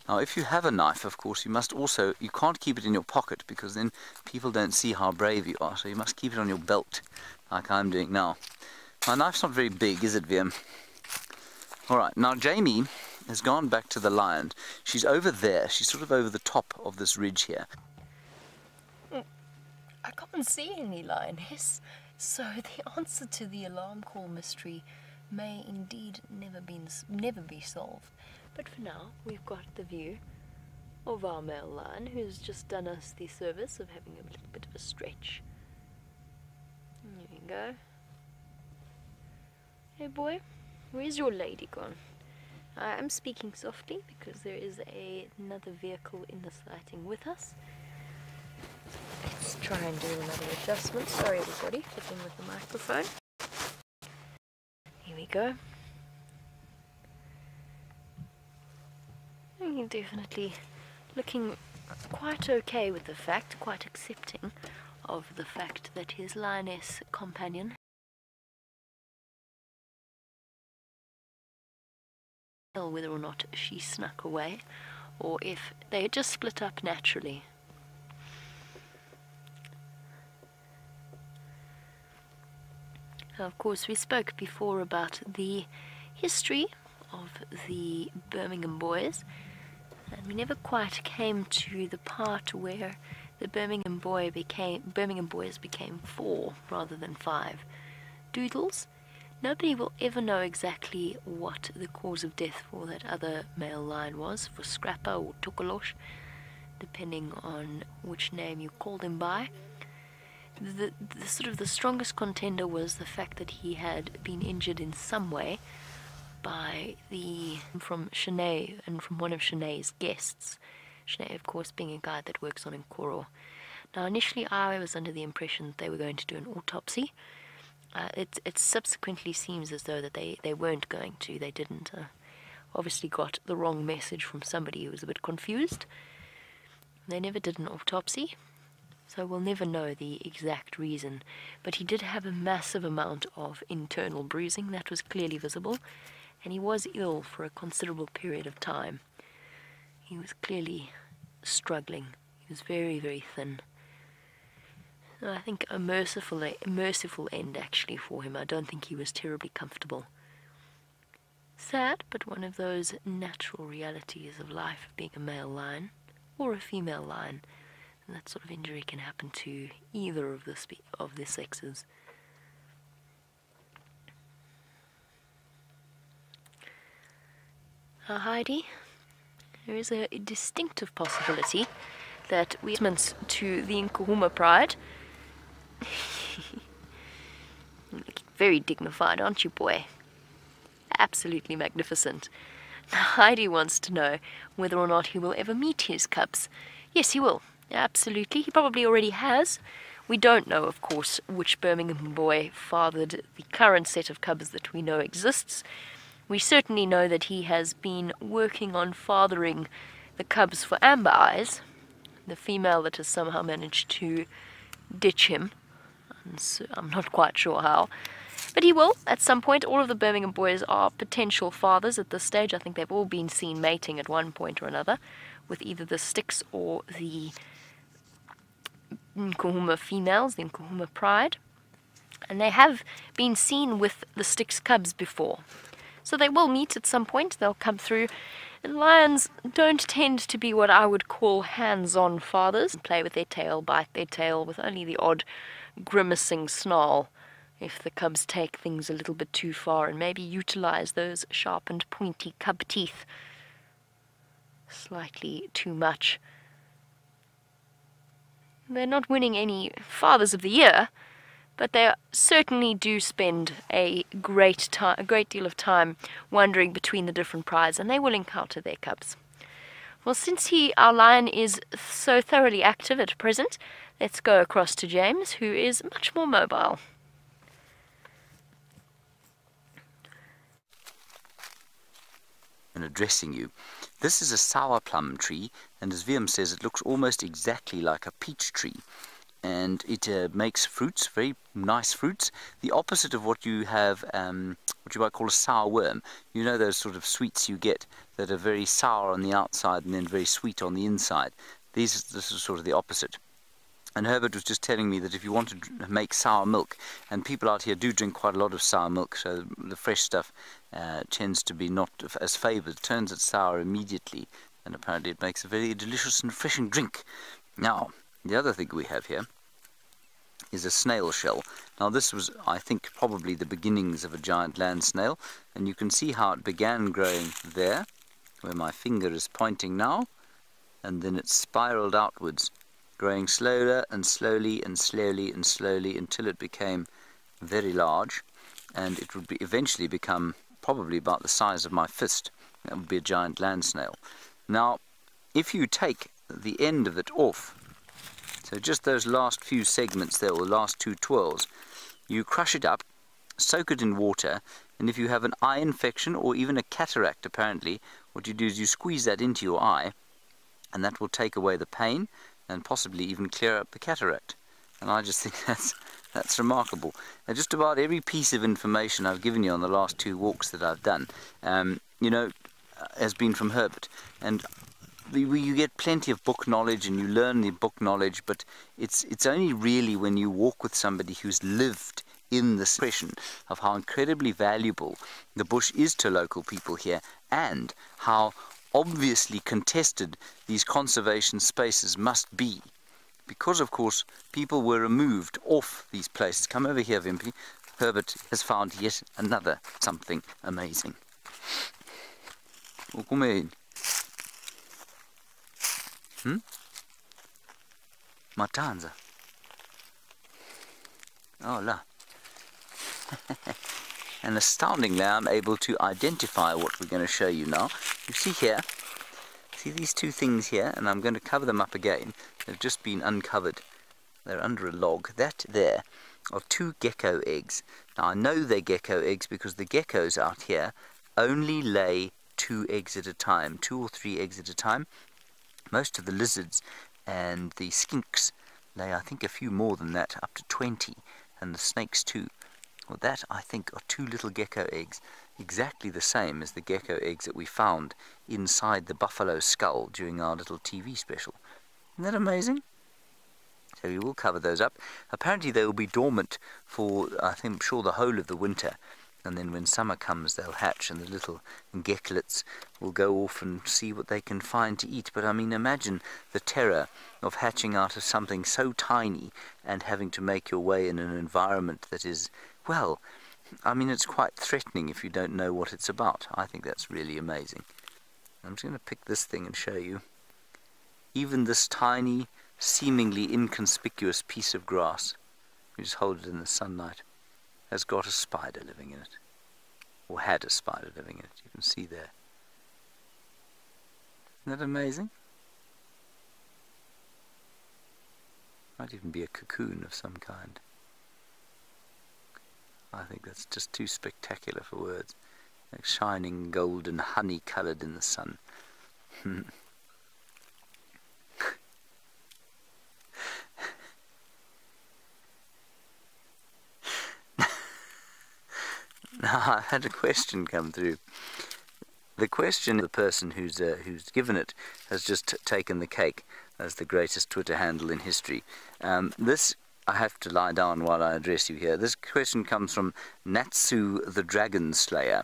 Now if you have a knife, of course, you must also, you can't keep it in your pocket because then people don't see how brave you are, so you must keep it on your belt, like I'm doing now. My knife's not very big, is it, Wiem? Alright, now Jamie has gone back to the lion. She's over there, she's sort of over the top of this ridge here. I can't see any lioness, so the answer to the alarm call mystery may indeed never, been, never be solved. But for now, we've got the view of our male lion, who's just done us the service of having a little bit of a stretch. There you go. Hey boy, where's your lady gone? Uh, I am speaking softly because there is a, another vehicle in the sighting with us. Let's try and do another adjustment. Sorry everybody, fiddling with the microphone. Here we go. He's definitely looking quite okay with the fact, quite accepting of the fact that his lioness companion whether or not she snuck away or if they had just split up naturally. Of course, we spoke before about the history of the Birmingham boys and we never quite came to the part where the Birmingham boy became Birmingham boys became four rather than five. Doodles. Nobody will ever know exactly what the cause of death for that other male lion was, for Scrapper or Tukalosh, depending on which name you called him by. The, the sort of the strongest contender was the fact that he had been injured in some way by the from Shanae and from one of Shanae's guests. Shanae, of course, being a guy that works on Nkorho. Now, initially, I was under the impression that they were going to do an autopsy. Uh, it, it subsequently seems as though that they, they weren't going to. They didn't. Uh, obviously, got the wrong message from somebody who was a bit confused. They never did an autopsy, so we'll never know the exact reason. But he did have a massive amount of internal bruising that was clearly visible and he was ill for a considerable period of time. He was clearly struggling. He was very, very thin. I think a merciful, a merciful end actually for him. I don't think he was terribly comfortable. Sad, but one of those natural realities of life of being a male lion or a female lion. And that sort of injury can happen to either of the of the sexes. Uh, Heidi, there is a, a distinctive possibility that we to the Nkuhuma pride. very dignified, aren't you, boy? Absolutely magnificent. Now, Heidi wants to know whether or not he will ever meet his cubs. Yes, he will. Absolutely. He probably already has. We don't know, of course, which Birmingham boy fathered the current set of cubs that we know exists. We certainly know that he has been working on fathering the cubs for Amber Eyes, the female that has somehow managed to ditch him. So I'm not quite sure how. But he will at some point. All of the Birmingham boys are potential fathers at this stage. I think they've all been seen mating at one point or another with either the Styx or the Nkuhuma females, the Nkuhuma pride. And they have been seen with the Styx cubs before. So they will meet at some point. They'll come through. And lions don't tend to be what I would call hands-on fathers. Play with their tail, bite their tail with only the odd grimacing snarl if the cubs take things a little bit too far and maybe utilize those sharpened pointy cub teeth slightly too much. They're not winning any Fathers of the Year, but they certainly do spend a great time, a great deal of time wandering between the different prides, and they will encounter their cubs. Well, since he, our lion, is so thoroughly active at present, let's go across to James, who is much more mobile. And addressing you. This is a sour plum tree, and as Viam says, it looks almost exactly like a peach tree. And it uh, makes fruits, very nice fruits, the opposite of what you have, um, what you might call a sour worm. You know those sort of sweets you get that are very sour on the outside and then very sweet on the inside. These, this is sort of the opposite. And Herbert was just telling me that if you want to make sour milk, and people out here do drink quite a lot of sour milk, so the fresh stuff uh, tends to be not as favoured, turns it sour immediately, and apparently it makes a very delicious and refreshing drink. Now, the other thing we have here is a snail shell. Now this was, I think, probably the beginnings of a giant land snail, and you can see how it began growing there, where my finger is pointing now, and then it spiraled outwards growing slower and slowly and slowly and slowly until it became very large and it would be eventually become probably about the size of my fist. That would be a giant land snail. Now, if you take the end of it off, so just those last few segments there, or last two twirls, you crush it up, soak it in water, and if you have an eye infection or even a cataract apparently, what you do is you squeeze that into your eye, and that will take away the pain and possibly even clear up the cataract. And I just think that's that's remarkable. Now, just about every piece of information I've given you on the last two walks that I've done, um, you know, uh, has been from Herbert. And you get plenty of book knowledge and you learn the book knowledge, but it's it's only really when you walk with somebody who's lived in the expression of how incredibly valuable the bush is to local people here and how obviously contested these conservation spaces must be. Because, of course, people were removed off these places. Come over here, Vimpy, Herbert has found yet another something amazing. Oh, kom heen. Hm? Matanza. Oh, la. and astoundingly I'm able to identify what we're going to show you now. You see here, see these two things here, and I'm going to cover them up again. They've just been uncovered. They're under a log. That there are two gecko eggs. Now I know they're gecko eggs because the geckos out here only lay two eggs at a time, two or three eggs at a time. Most of the lizards and the skinks lay, I think, a few more than that, up to 20, and the snakes too. Well, that, I think, are two little gecko eggs, exactly the same as the gecko eggs that we found inside the buffalo skull during our little TV special. Isn't that amazing? So we will cover those up. Apparently they will be dormant for, I think, I'm sure the whole of the winter. And then when summer comes, they'll hatch and the little gecklets will go off and see what they can find to eat. But I mean, imagine the terror of hatching out of something so tiny and having to make your way in an environment that is well, I mean, it's quite threatening if you don't know what it's about. I think that's really amazing. I'm just going to pick this thing and show you. Even this tiny, seemingly inconspicuous piece of grass, you just hold it in the sunlight, has got a spider living in it. Or had a spider living in it. You can see there. Isn't that amazing? Might even be a cocoon of some kind. I think that's just too spectacular for words. Like shining golden honey coloured in the sun. Hmm. I had a question come through. The question, the person who's uh, who's given it has just taken the cake as the greatest Twitter handle in history. Um, this I have to lie down while I address you here. This question comes from Natsu the Dragon Slayer.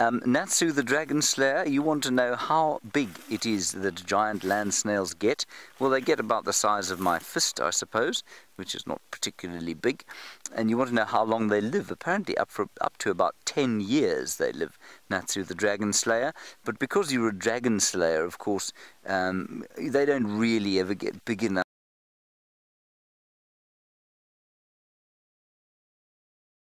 Um, Natsu the Dragon Slayer, you want to know how big it is that giant land snails get? Well, they get about the size of my fist, I suppose, which is not particularly big. And you want to know how long they live? Apparently, up for up to about 10 years they live. Natsu the Dragon Slayer. But because you're a dragon slayer, of course, um, they don't really ever get big enough.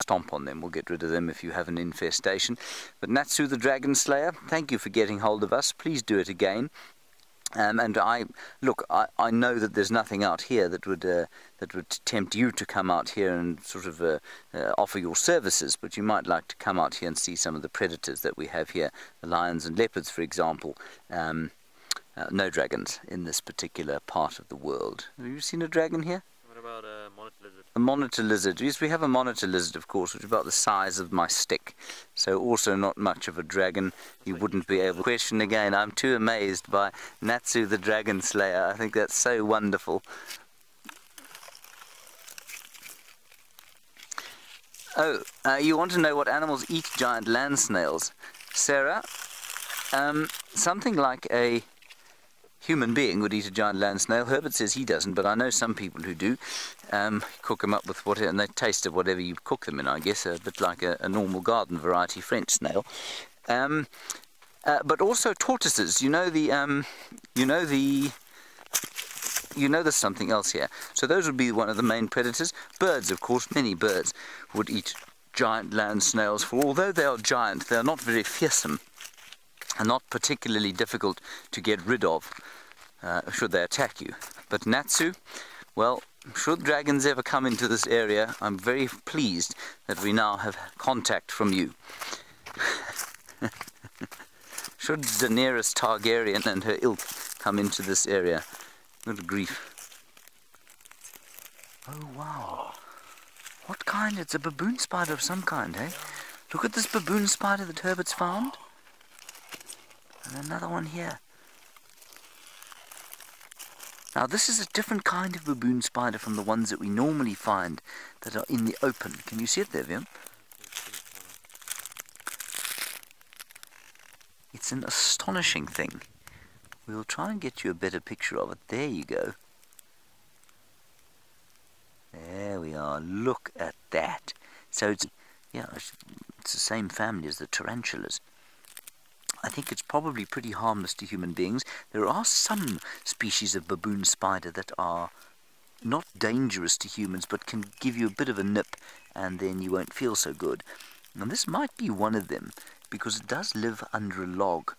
Stomp on them. We'll get rid of them if you have an infestation. But Natsu the Dragon Slayer, thank you for getting hold of us. Please do it again. Um, and I look, I, I know that there's nothing out here that would uh, that would tempt you to come out here and sort of uh, uh, offer your services, but you might like to come out here and see some of the predators that we have here, the lions and leopards, for example. Um, uh, no dragons in this particular part of the world. Have you seen a dragon here? What about a monitor A monitor lizard. Yes, we have a monitor lizard, of course, which is about the size of my stick. So also not much of a dragon. You wouldn't be able to question again. I'm too amazed by Natsu the Dragon Slayer. I think that's so wonderful. Oh, uh, you want to know what animals eat giant land snails? Sarah, um, something like a human being would eat a giant land snail. Herbert says he doesn't, but I know some people who do. Um, cook them up with whatever, and they taste of whatever you cook them in, I guess, a bit like a, a normal garden variety French snail. Um, uh, but also tortoises. You know the, um, you know the, you know there's something else here. So those would be one of the main predators. Birds, of course, many birds would eat giant land snails. For although they are giant, they are not very fearsome and not particularly difficult to get rid of uh, should they attack you. But Natsu, well, should dragons ever come into this area, I'm very pleased that we now have contact from you. should Daenerys Targaryen and her ilk come into this area, good grief. Oh wow. What kind? It's a baboon spider of some kind, eh? Look at this baboon spider that Herbert's found. And another one here. Now this is a different kind of baboon spider from the ones that we normally find that are in the open. Can you see it there, Vim? It's an astonishing thing. We'll try and get you a better picture of it. There you go. There we are. Look at that. So it's yeah, it's, it's the same family as the tarantulas. I think it's probably pretty harmless to human beings. There are some species of baboon spider that are not dangerous to humans but can give you a bit of a nip and then you won't feel so good. And this might be one of them because it does live under a log.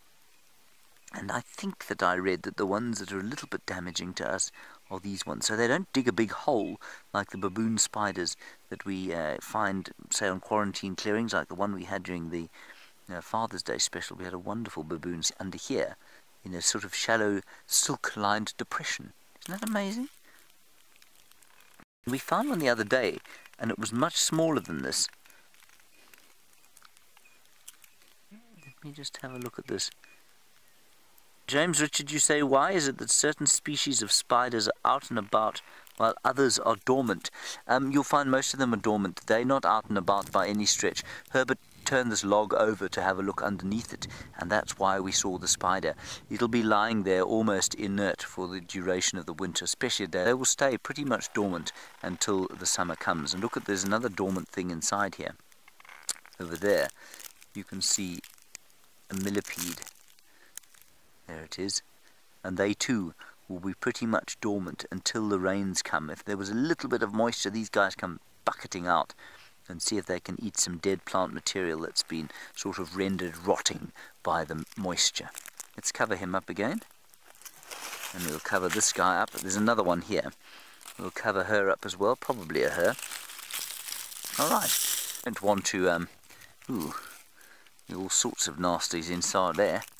And I think that I read that the ones that are a little bit damaging to us are these ones. So they don't dig a big hole like the baboon spiders that we uh, find, say, on quarantine clearings, like the one we had during the uh, Father's Day special. We had a wonderful baboon under here in a sort of shallow, silk-lined depression. Isn't that amazing? We found one the other day, and it was much smaller than this. Let me just have a look at this. James Richard, you say, why is it that certain species of spiders are out and about while others are dormant? Um, you'll find most of them are dormant. They're not out and about by any stretch. Herbert turned this log over to have a look underneath it, and that's why we saw the spider. It'll be lying there almost inert for the duration of the winter, especially there. They will stay pretty much dormant until the summer comes. And look at, there's another dormant thing inside here. Over there, you can see a millipede there it is. And they too will be pretty much dormant until the rains come. If there was a little bit of moisture, these guys come bucketing out and see if they can eat some dead plant material that's been sort of rendered rotting by the moisture. Let's cover him up again. And we'll cover this guy up. There's another one here. We'll cover her up as well, probably a her. Alright. Don't want to, um, ooh, all sorts of nasties inside there. There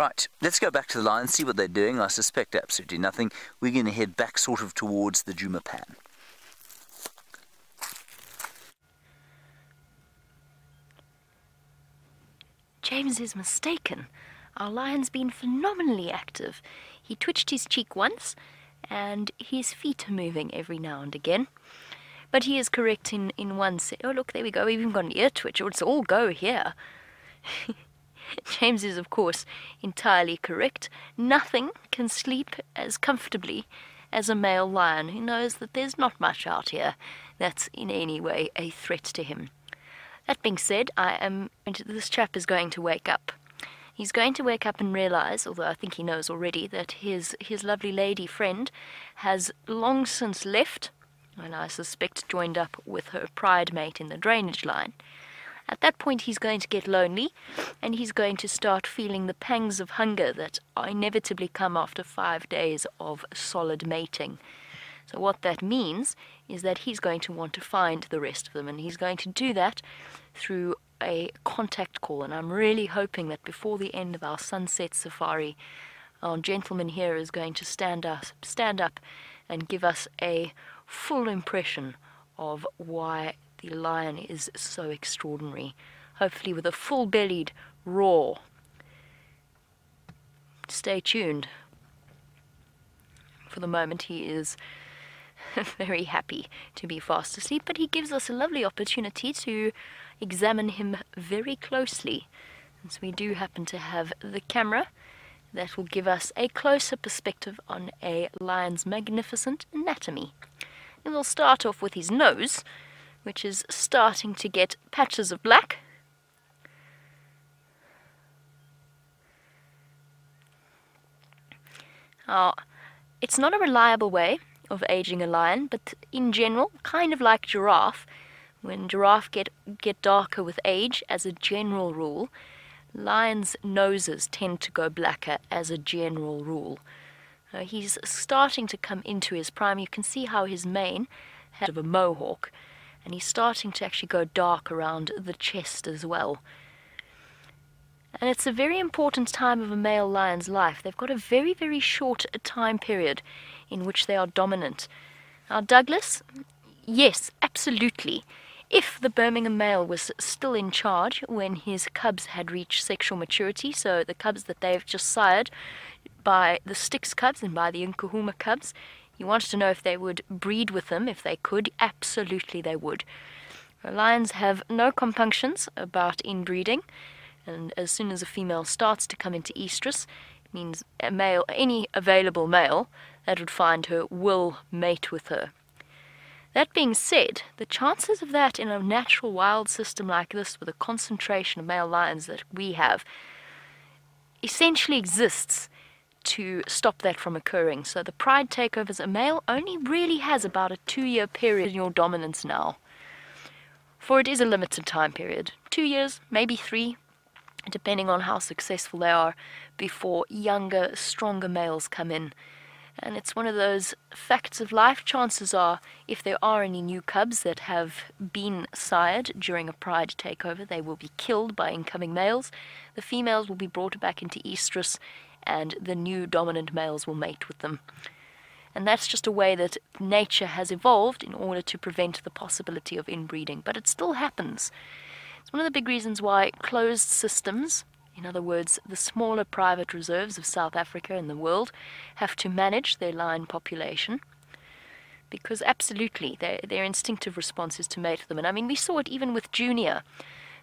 Right, let's go back to the lion and see what they're doing. I suspect absolutely nothing. We're going to head back sort of towards the Djuma Pan. James is mistaken. Our lion's been phenomenally active. He twitched his cheek once, and his feet are moving every now and again. But he is correct in, in one sense. Oh, look, there we go. We've even got an ear twitch. Oh, it's all go here. James is, of course, entirely correct. Nothing can sleep as comfortably as a male lion who knows that there's not much out here that's in any way a threat to him. That being said, I am this chap is going to wake up. He's going to wake up and realize, although I think he knows already, that his his lovely lady friend has long since left, and I suspect joined up with her pride mate in the drainage line. At that point, he's going to get lonely and he's going to start feeling the pangs of hunger that inevitably come after five days of solid mating. So, what that means is that he's going to want to find the rest of them, and he's going to do that through a contact call. And I'm really hoping that before the end of our sunset safari, our gentleman here is going to stand up, stand up and give us a full impression of why the lion is so extraordinary, hopefully with a full bellied roar. Stay tuned. For the moment, he is very happy to be fast asleep, but he gives us a lovely opportunity to examine him very closely. Since we do happen to have the camera, that will give us a closer perspective on a lion's magnificent anatomy. And we'll start off with his nose, which is starting to get patches of black. Now, it's not a reliable way of aging a lion, but in general, kind of like giraffe, when giraffe get get darker with age, as a general rule, lions' noses tend to go blacker as a general rule. Uh, he's starting to come into his prime. You can see how his mane head of a mohawk, and he's starting to actually go dark around the chest as well. And it's a very important time of a male lion's life. They've got a very, very short time period in which they are dominant. Now, Douglas, yes, absolutely. If the Birmingham male was still in charge when his cubs had reached sexual maturity, so the cubs that they've just sired by the Styx cubs and by the Nkuhuma cubs, he wanted to know if they would breed with them if they could. Absolutely, they would. Lions have no compunctions about inbreeding, and as soon as a female starts to come into estrus, it means a male, any available male that would find her will mate with her. That being said, the chances of that in a natural wild system like this, with a concentration of male lions that we have, essentially exists to stop that from occurring. So the pride takeovers, a male only really has about a two year period in your dominance now. For it is a limited time period two years, maybe three, depending on how successful they are, before younger, stronger males come in. And it's one of those facts of life. Chances are, if there are any new cubs that have been sired during a pride takeover, they will be killed by incoming males. The females will be brought back into estrus and the new dominant males will mate with them. And that's just a way that nature has evolved in order to prevent the possibility of inbreeding. But it still happens. It's one of the big reasons why closed systems, in other words, the smaller private reserves of South Africa and the world, have to manage their lion population. Because absolutely, their, their instinctive response is to mate with them. And I mean, we saw it even with Junior,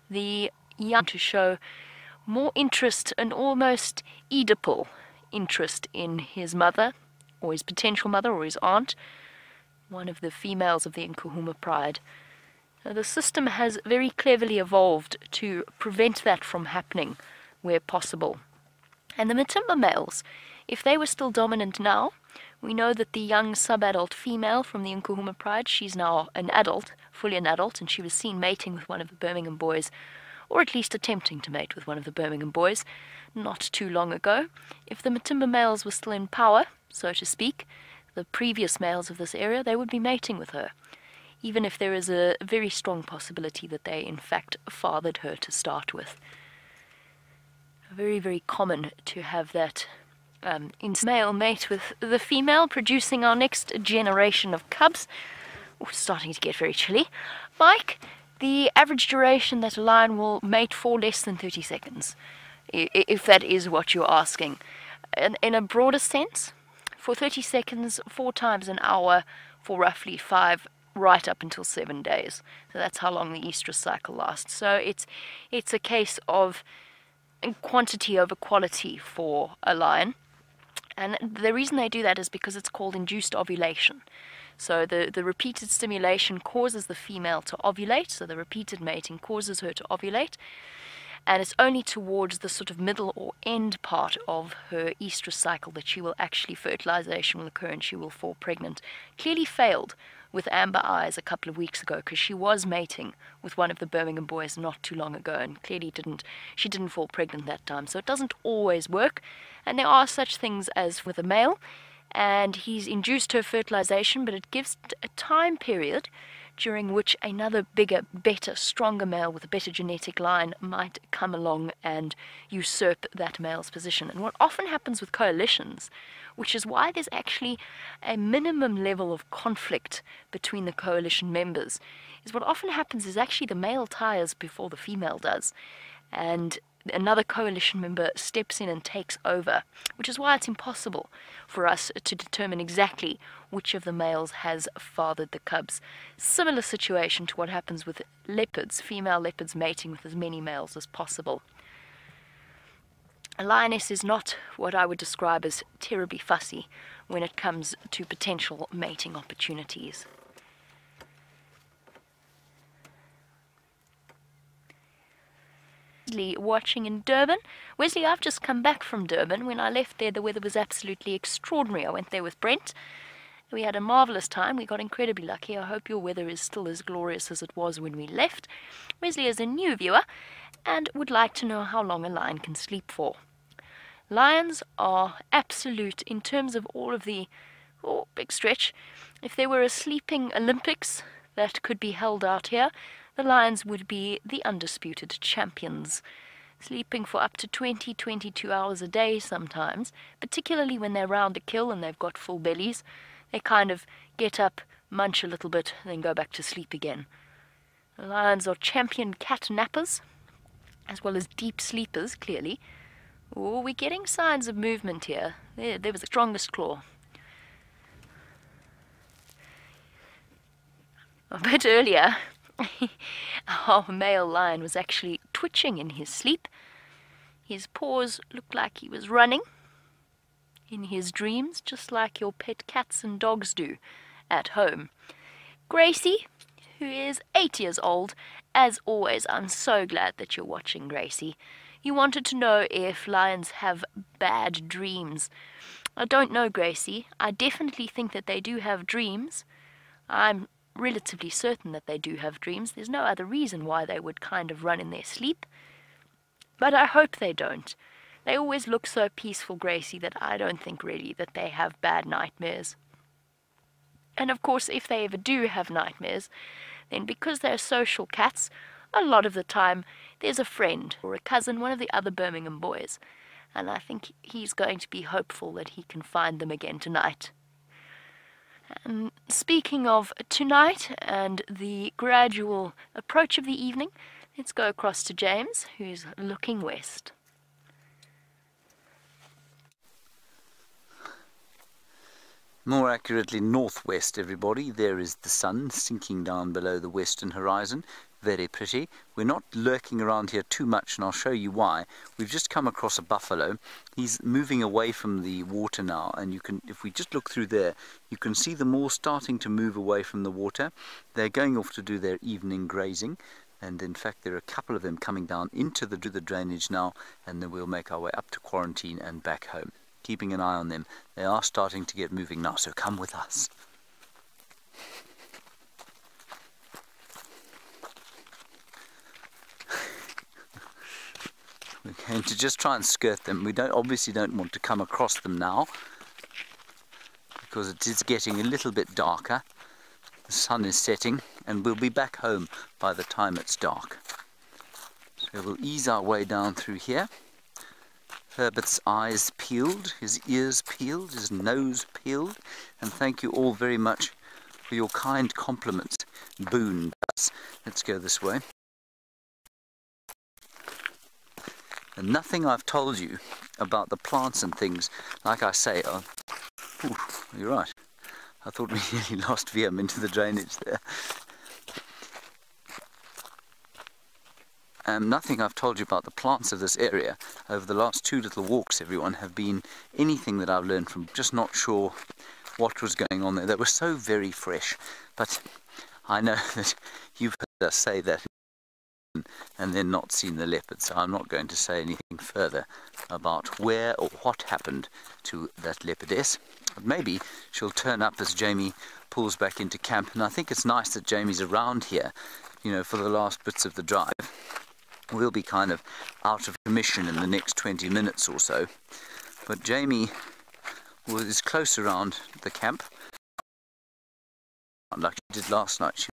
the young to show more interest, an almost Oedipal interest in his mother, or his potential mother, or his aunt, one of the females of the Nkuhuma pride. the system has very cleverly evolved to prevent that from happening where possible. And the Matimba males, if they were still dominant now, we know that the young sub-adult female from the Nkuhuma pride, she's now an adult, fully an adult, and she was seen mating with one of the Birmingham boys or at least attempting to mate with one of the Birmingham boys, not too long ago. If the Matimba males were still in power, so to speak, the previous males of this area, they would be mating with her, even if there is a very strong possibility that they in fact fathered her to start with. Very, very common to have that um, male mate with the female, producing our next generation of cubs. Starting to get very chilly. Mike, the average duration that a lion will mate for less than 30 seconds, if that is what you're asking. In, in a broader sense, for 30 seconds, four times an hour, for roughly five, right up until seven days. So that's how long the estrus cycle lasts. So it's it's a case of quantity over quality for a lion. And the reason they do that is because it's called induced ovulation. So the, the repeated stimulation causes the female to ovulate, so the repeated mating causes her to ovulate. And it's only towards the sort of middle or end part of her estrus cycle that she will actually, fertilization will occur and she will fall pregnant. Clearly failed with Amber Eyes a couple of weeks ago because she was mating with one of the Birmingham boys not too long ago and clearly didn't she didn't fall pregnant that time. So it doesn't always work. And there are such things as with a male and he's induced her fertilization, but it gives a time period during which another bigger, better, stronger male with a better genetic line might come along and usurp that male's position. And what often happens with coalitions, which is why there's actually a minimum level of conflict between the coalition members, is what often happens is actually the male tires before the female does. And another coalition member steps in and takes over, which is why it's impossible for us to determine exactly which of the males has fathered the cubs. Similar situation to what happens with leopards, female leopards mating with as many males as possible. A lioness is not what I would describe as terribly fussy when it comes to potential mating opportunities. Watching in Durban. Wesley, I've just come back from Durban. When I left there, the weather was absolutely extraordinary. I went there with Brent. We had a marvelous time. We got incredibly lucky. I hope your weather is still as glorious as it was when we left. Wesley is a new viewer and would like to know how long a lion can sleep for. Lions are absolute in terms of all of the oh, big stretch. If there were a sleeping Olympics that could be held out here, the Lions would be the undisputed champions. Sleeping for up to 20 22 hours a day sometimes, particularly when they're round a kill and they've got full bellies. They kind of get up, munch a little bit, then go back to sleep again. The lions are champion cat nappers, as well as deep sleepers, clearly. Oh, we're getting signs of movement here. There, there was the strongest claw. A bit earlier, our male lion was actually twitching in his sleep. His paws looked like he was running in his dreams, just like your pet cats and dogs do at home. Gracie, who is eight years old, as always, I'm so glad that you're watching, Gracie. You wanted to know if lions have bad dreams. I don't know, Gracie. I definitely think that they do have dreams. I'm relatively certain that they do have dreams. There's no other reason why they would kind of run in their sleep. But I hope they don't. They always look so peaceful, Gracie, that I don't think really that they have bad nightmares. And of course, if they ever do have nightmares, then because they're social cats, a lot of the time there's a friend or a cousin, one of the other Birmingham boys. And I think he's going to be hopeful that he can find them again tonight. And speaking of tonight and the gradual approach of the evening, let's go across to James, who's looking west. More accurately, northwest, everybody. There is the sun sinking down below the western horizon. Very pretty. We're not lurking around here too much, and I'll show you why. We've just come across a buffalo. He's moving away from the water now, and you can, if we just look through there, you can see them all starting to move away from the water. They're going off to do their evening grazing. And in fact, there are a couple of them coming down into the, the drainage now, and then we'll make our way up to quarantine and back home keeping an eye on them. They are starting to get moving now, so come with us. We're going to just try and skirt them. We don't obviously don't want to come across them now because it is getting a little bit darker. The sun is setting and we'll be back home by the time it's dark. So we'll ease our way down through here. Herbert's eyes peeled, his ears peeled, his nose peeled, and thank you all very much for your kind compliments. boon does. Let's go this way. And nothing I've told you about the plants and things, like I say, are. Ooh, you're right. I thought we nearly lost VM into the drainage there. Um, nothing I've told you about the plants of this area over the last two little walks, everyone, have been anything that I've learned from just not sure what was going on there. They were so very fresh, but I know that you've heard us say that and then not seen the leopard, so I'm not going to say anything further about where or what happened to that leopardess. But maybe she'll turn up as Jamie pulls back into camp, and I think it's nice that Jamie's around here, you know, for the last bits of the drive. We'll be kind of out of commission in the next 20 minutes or so, but Jamie is close around the camp, like she did last night. She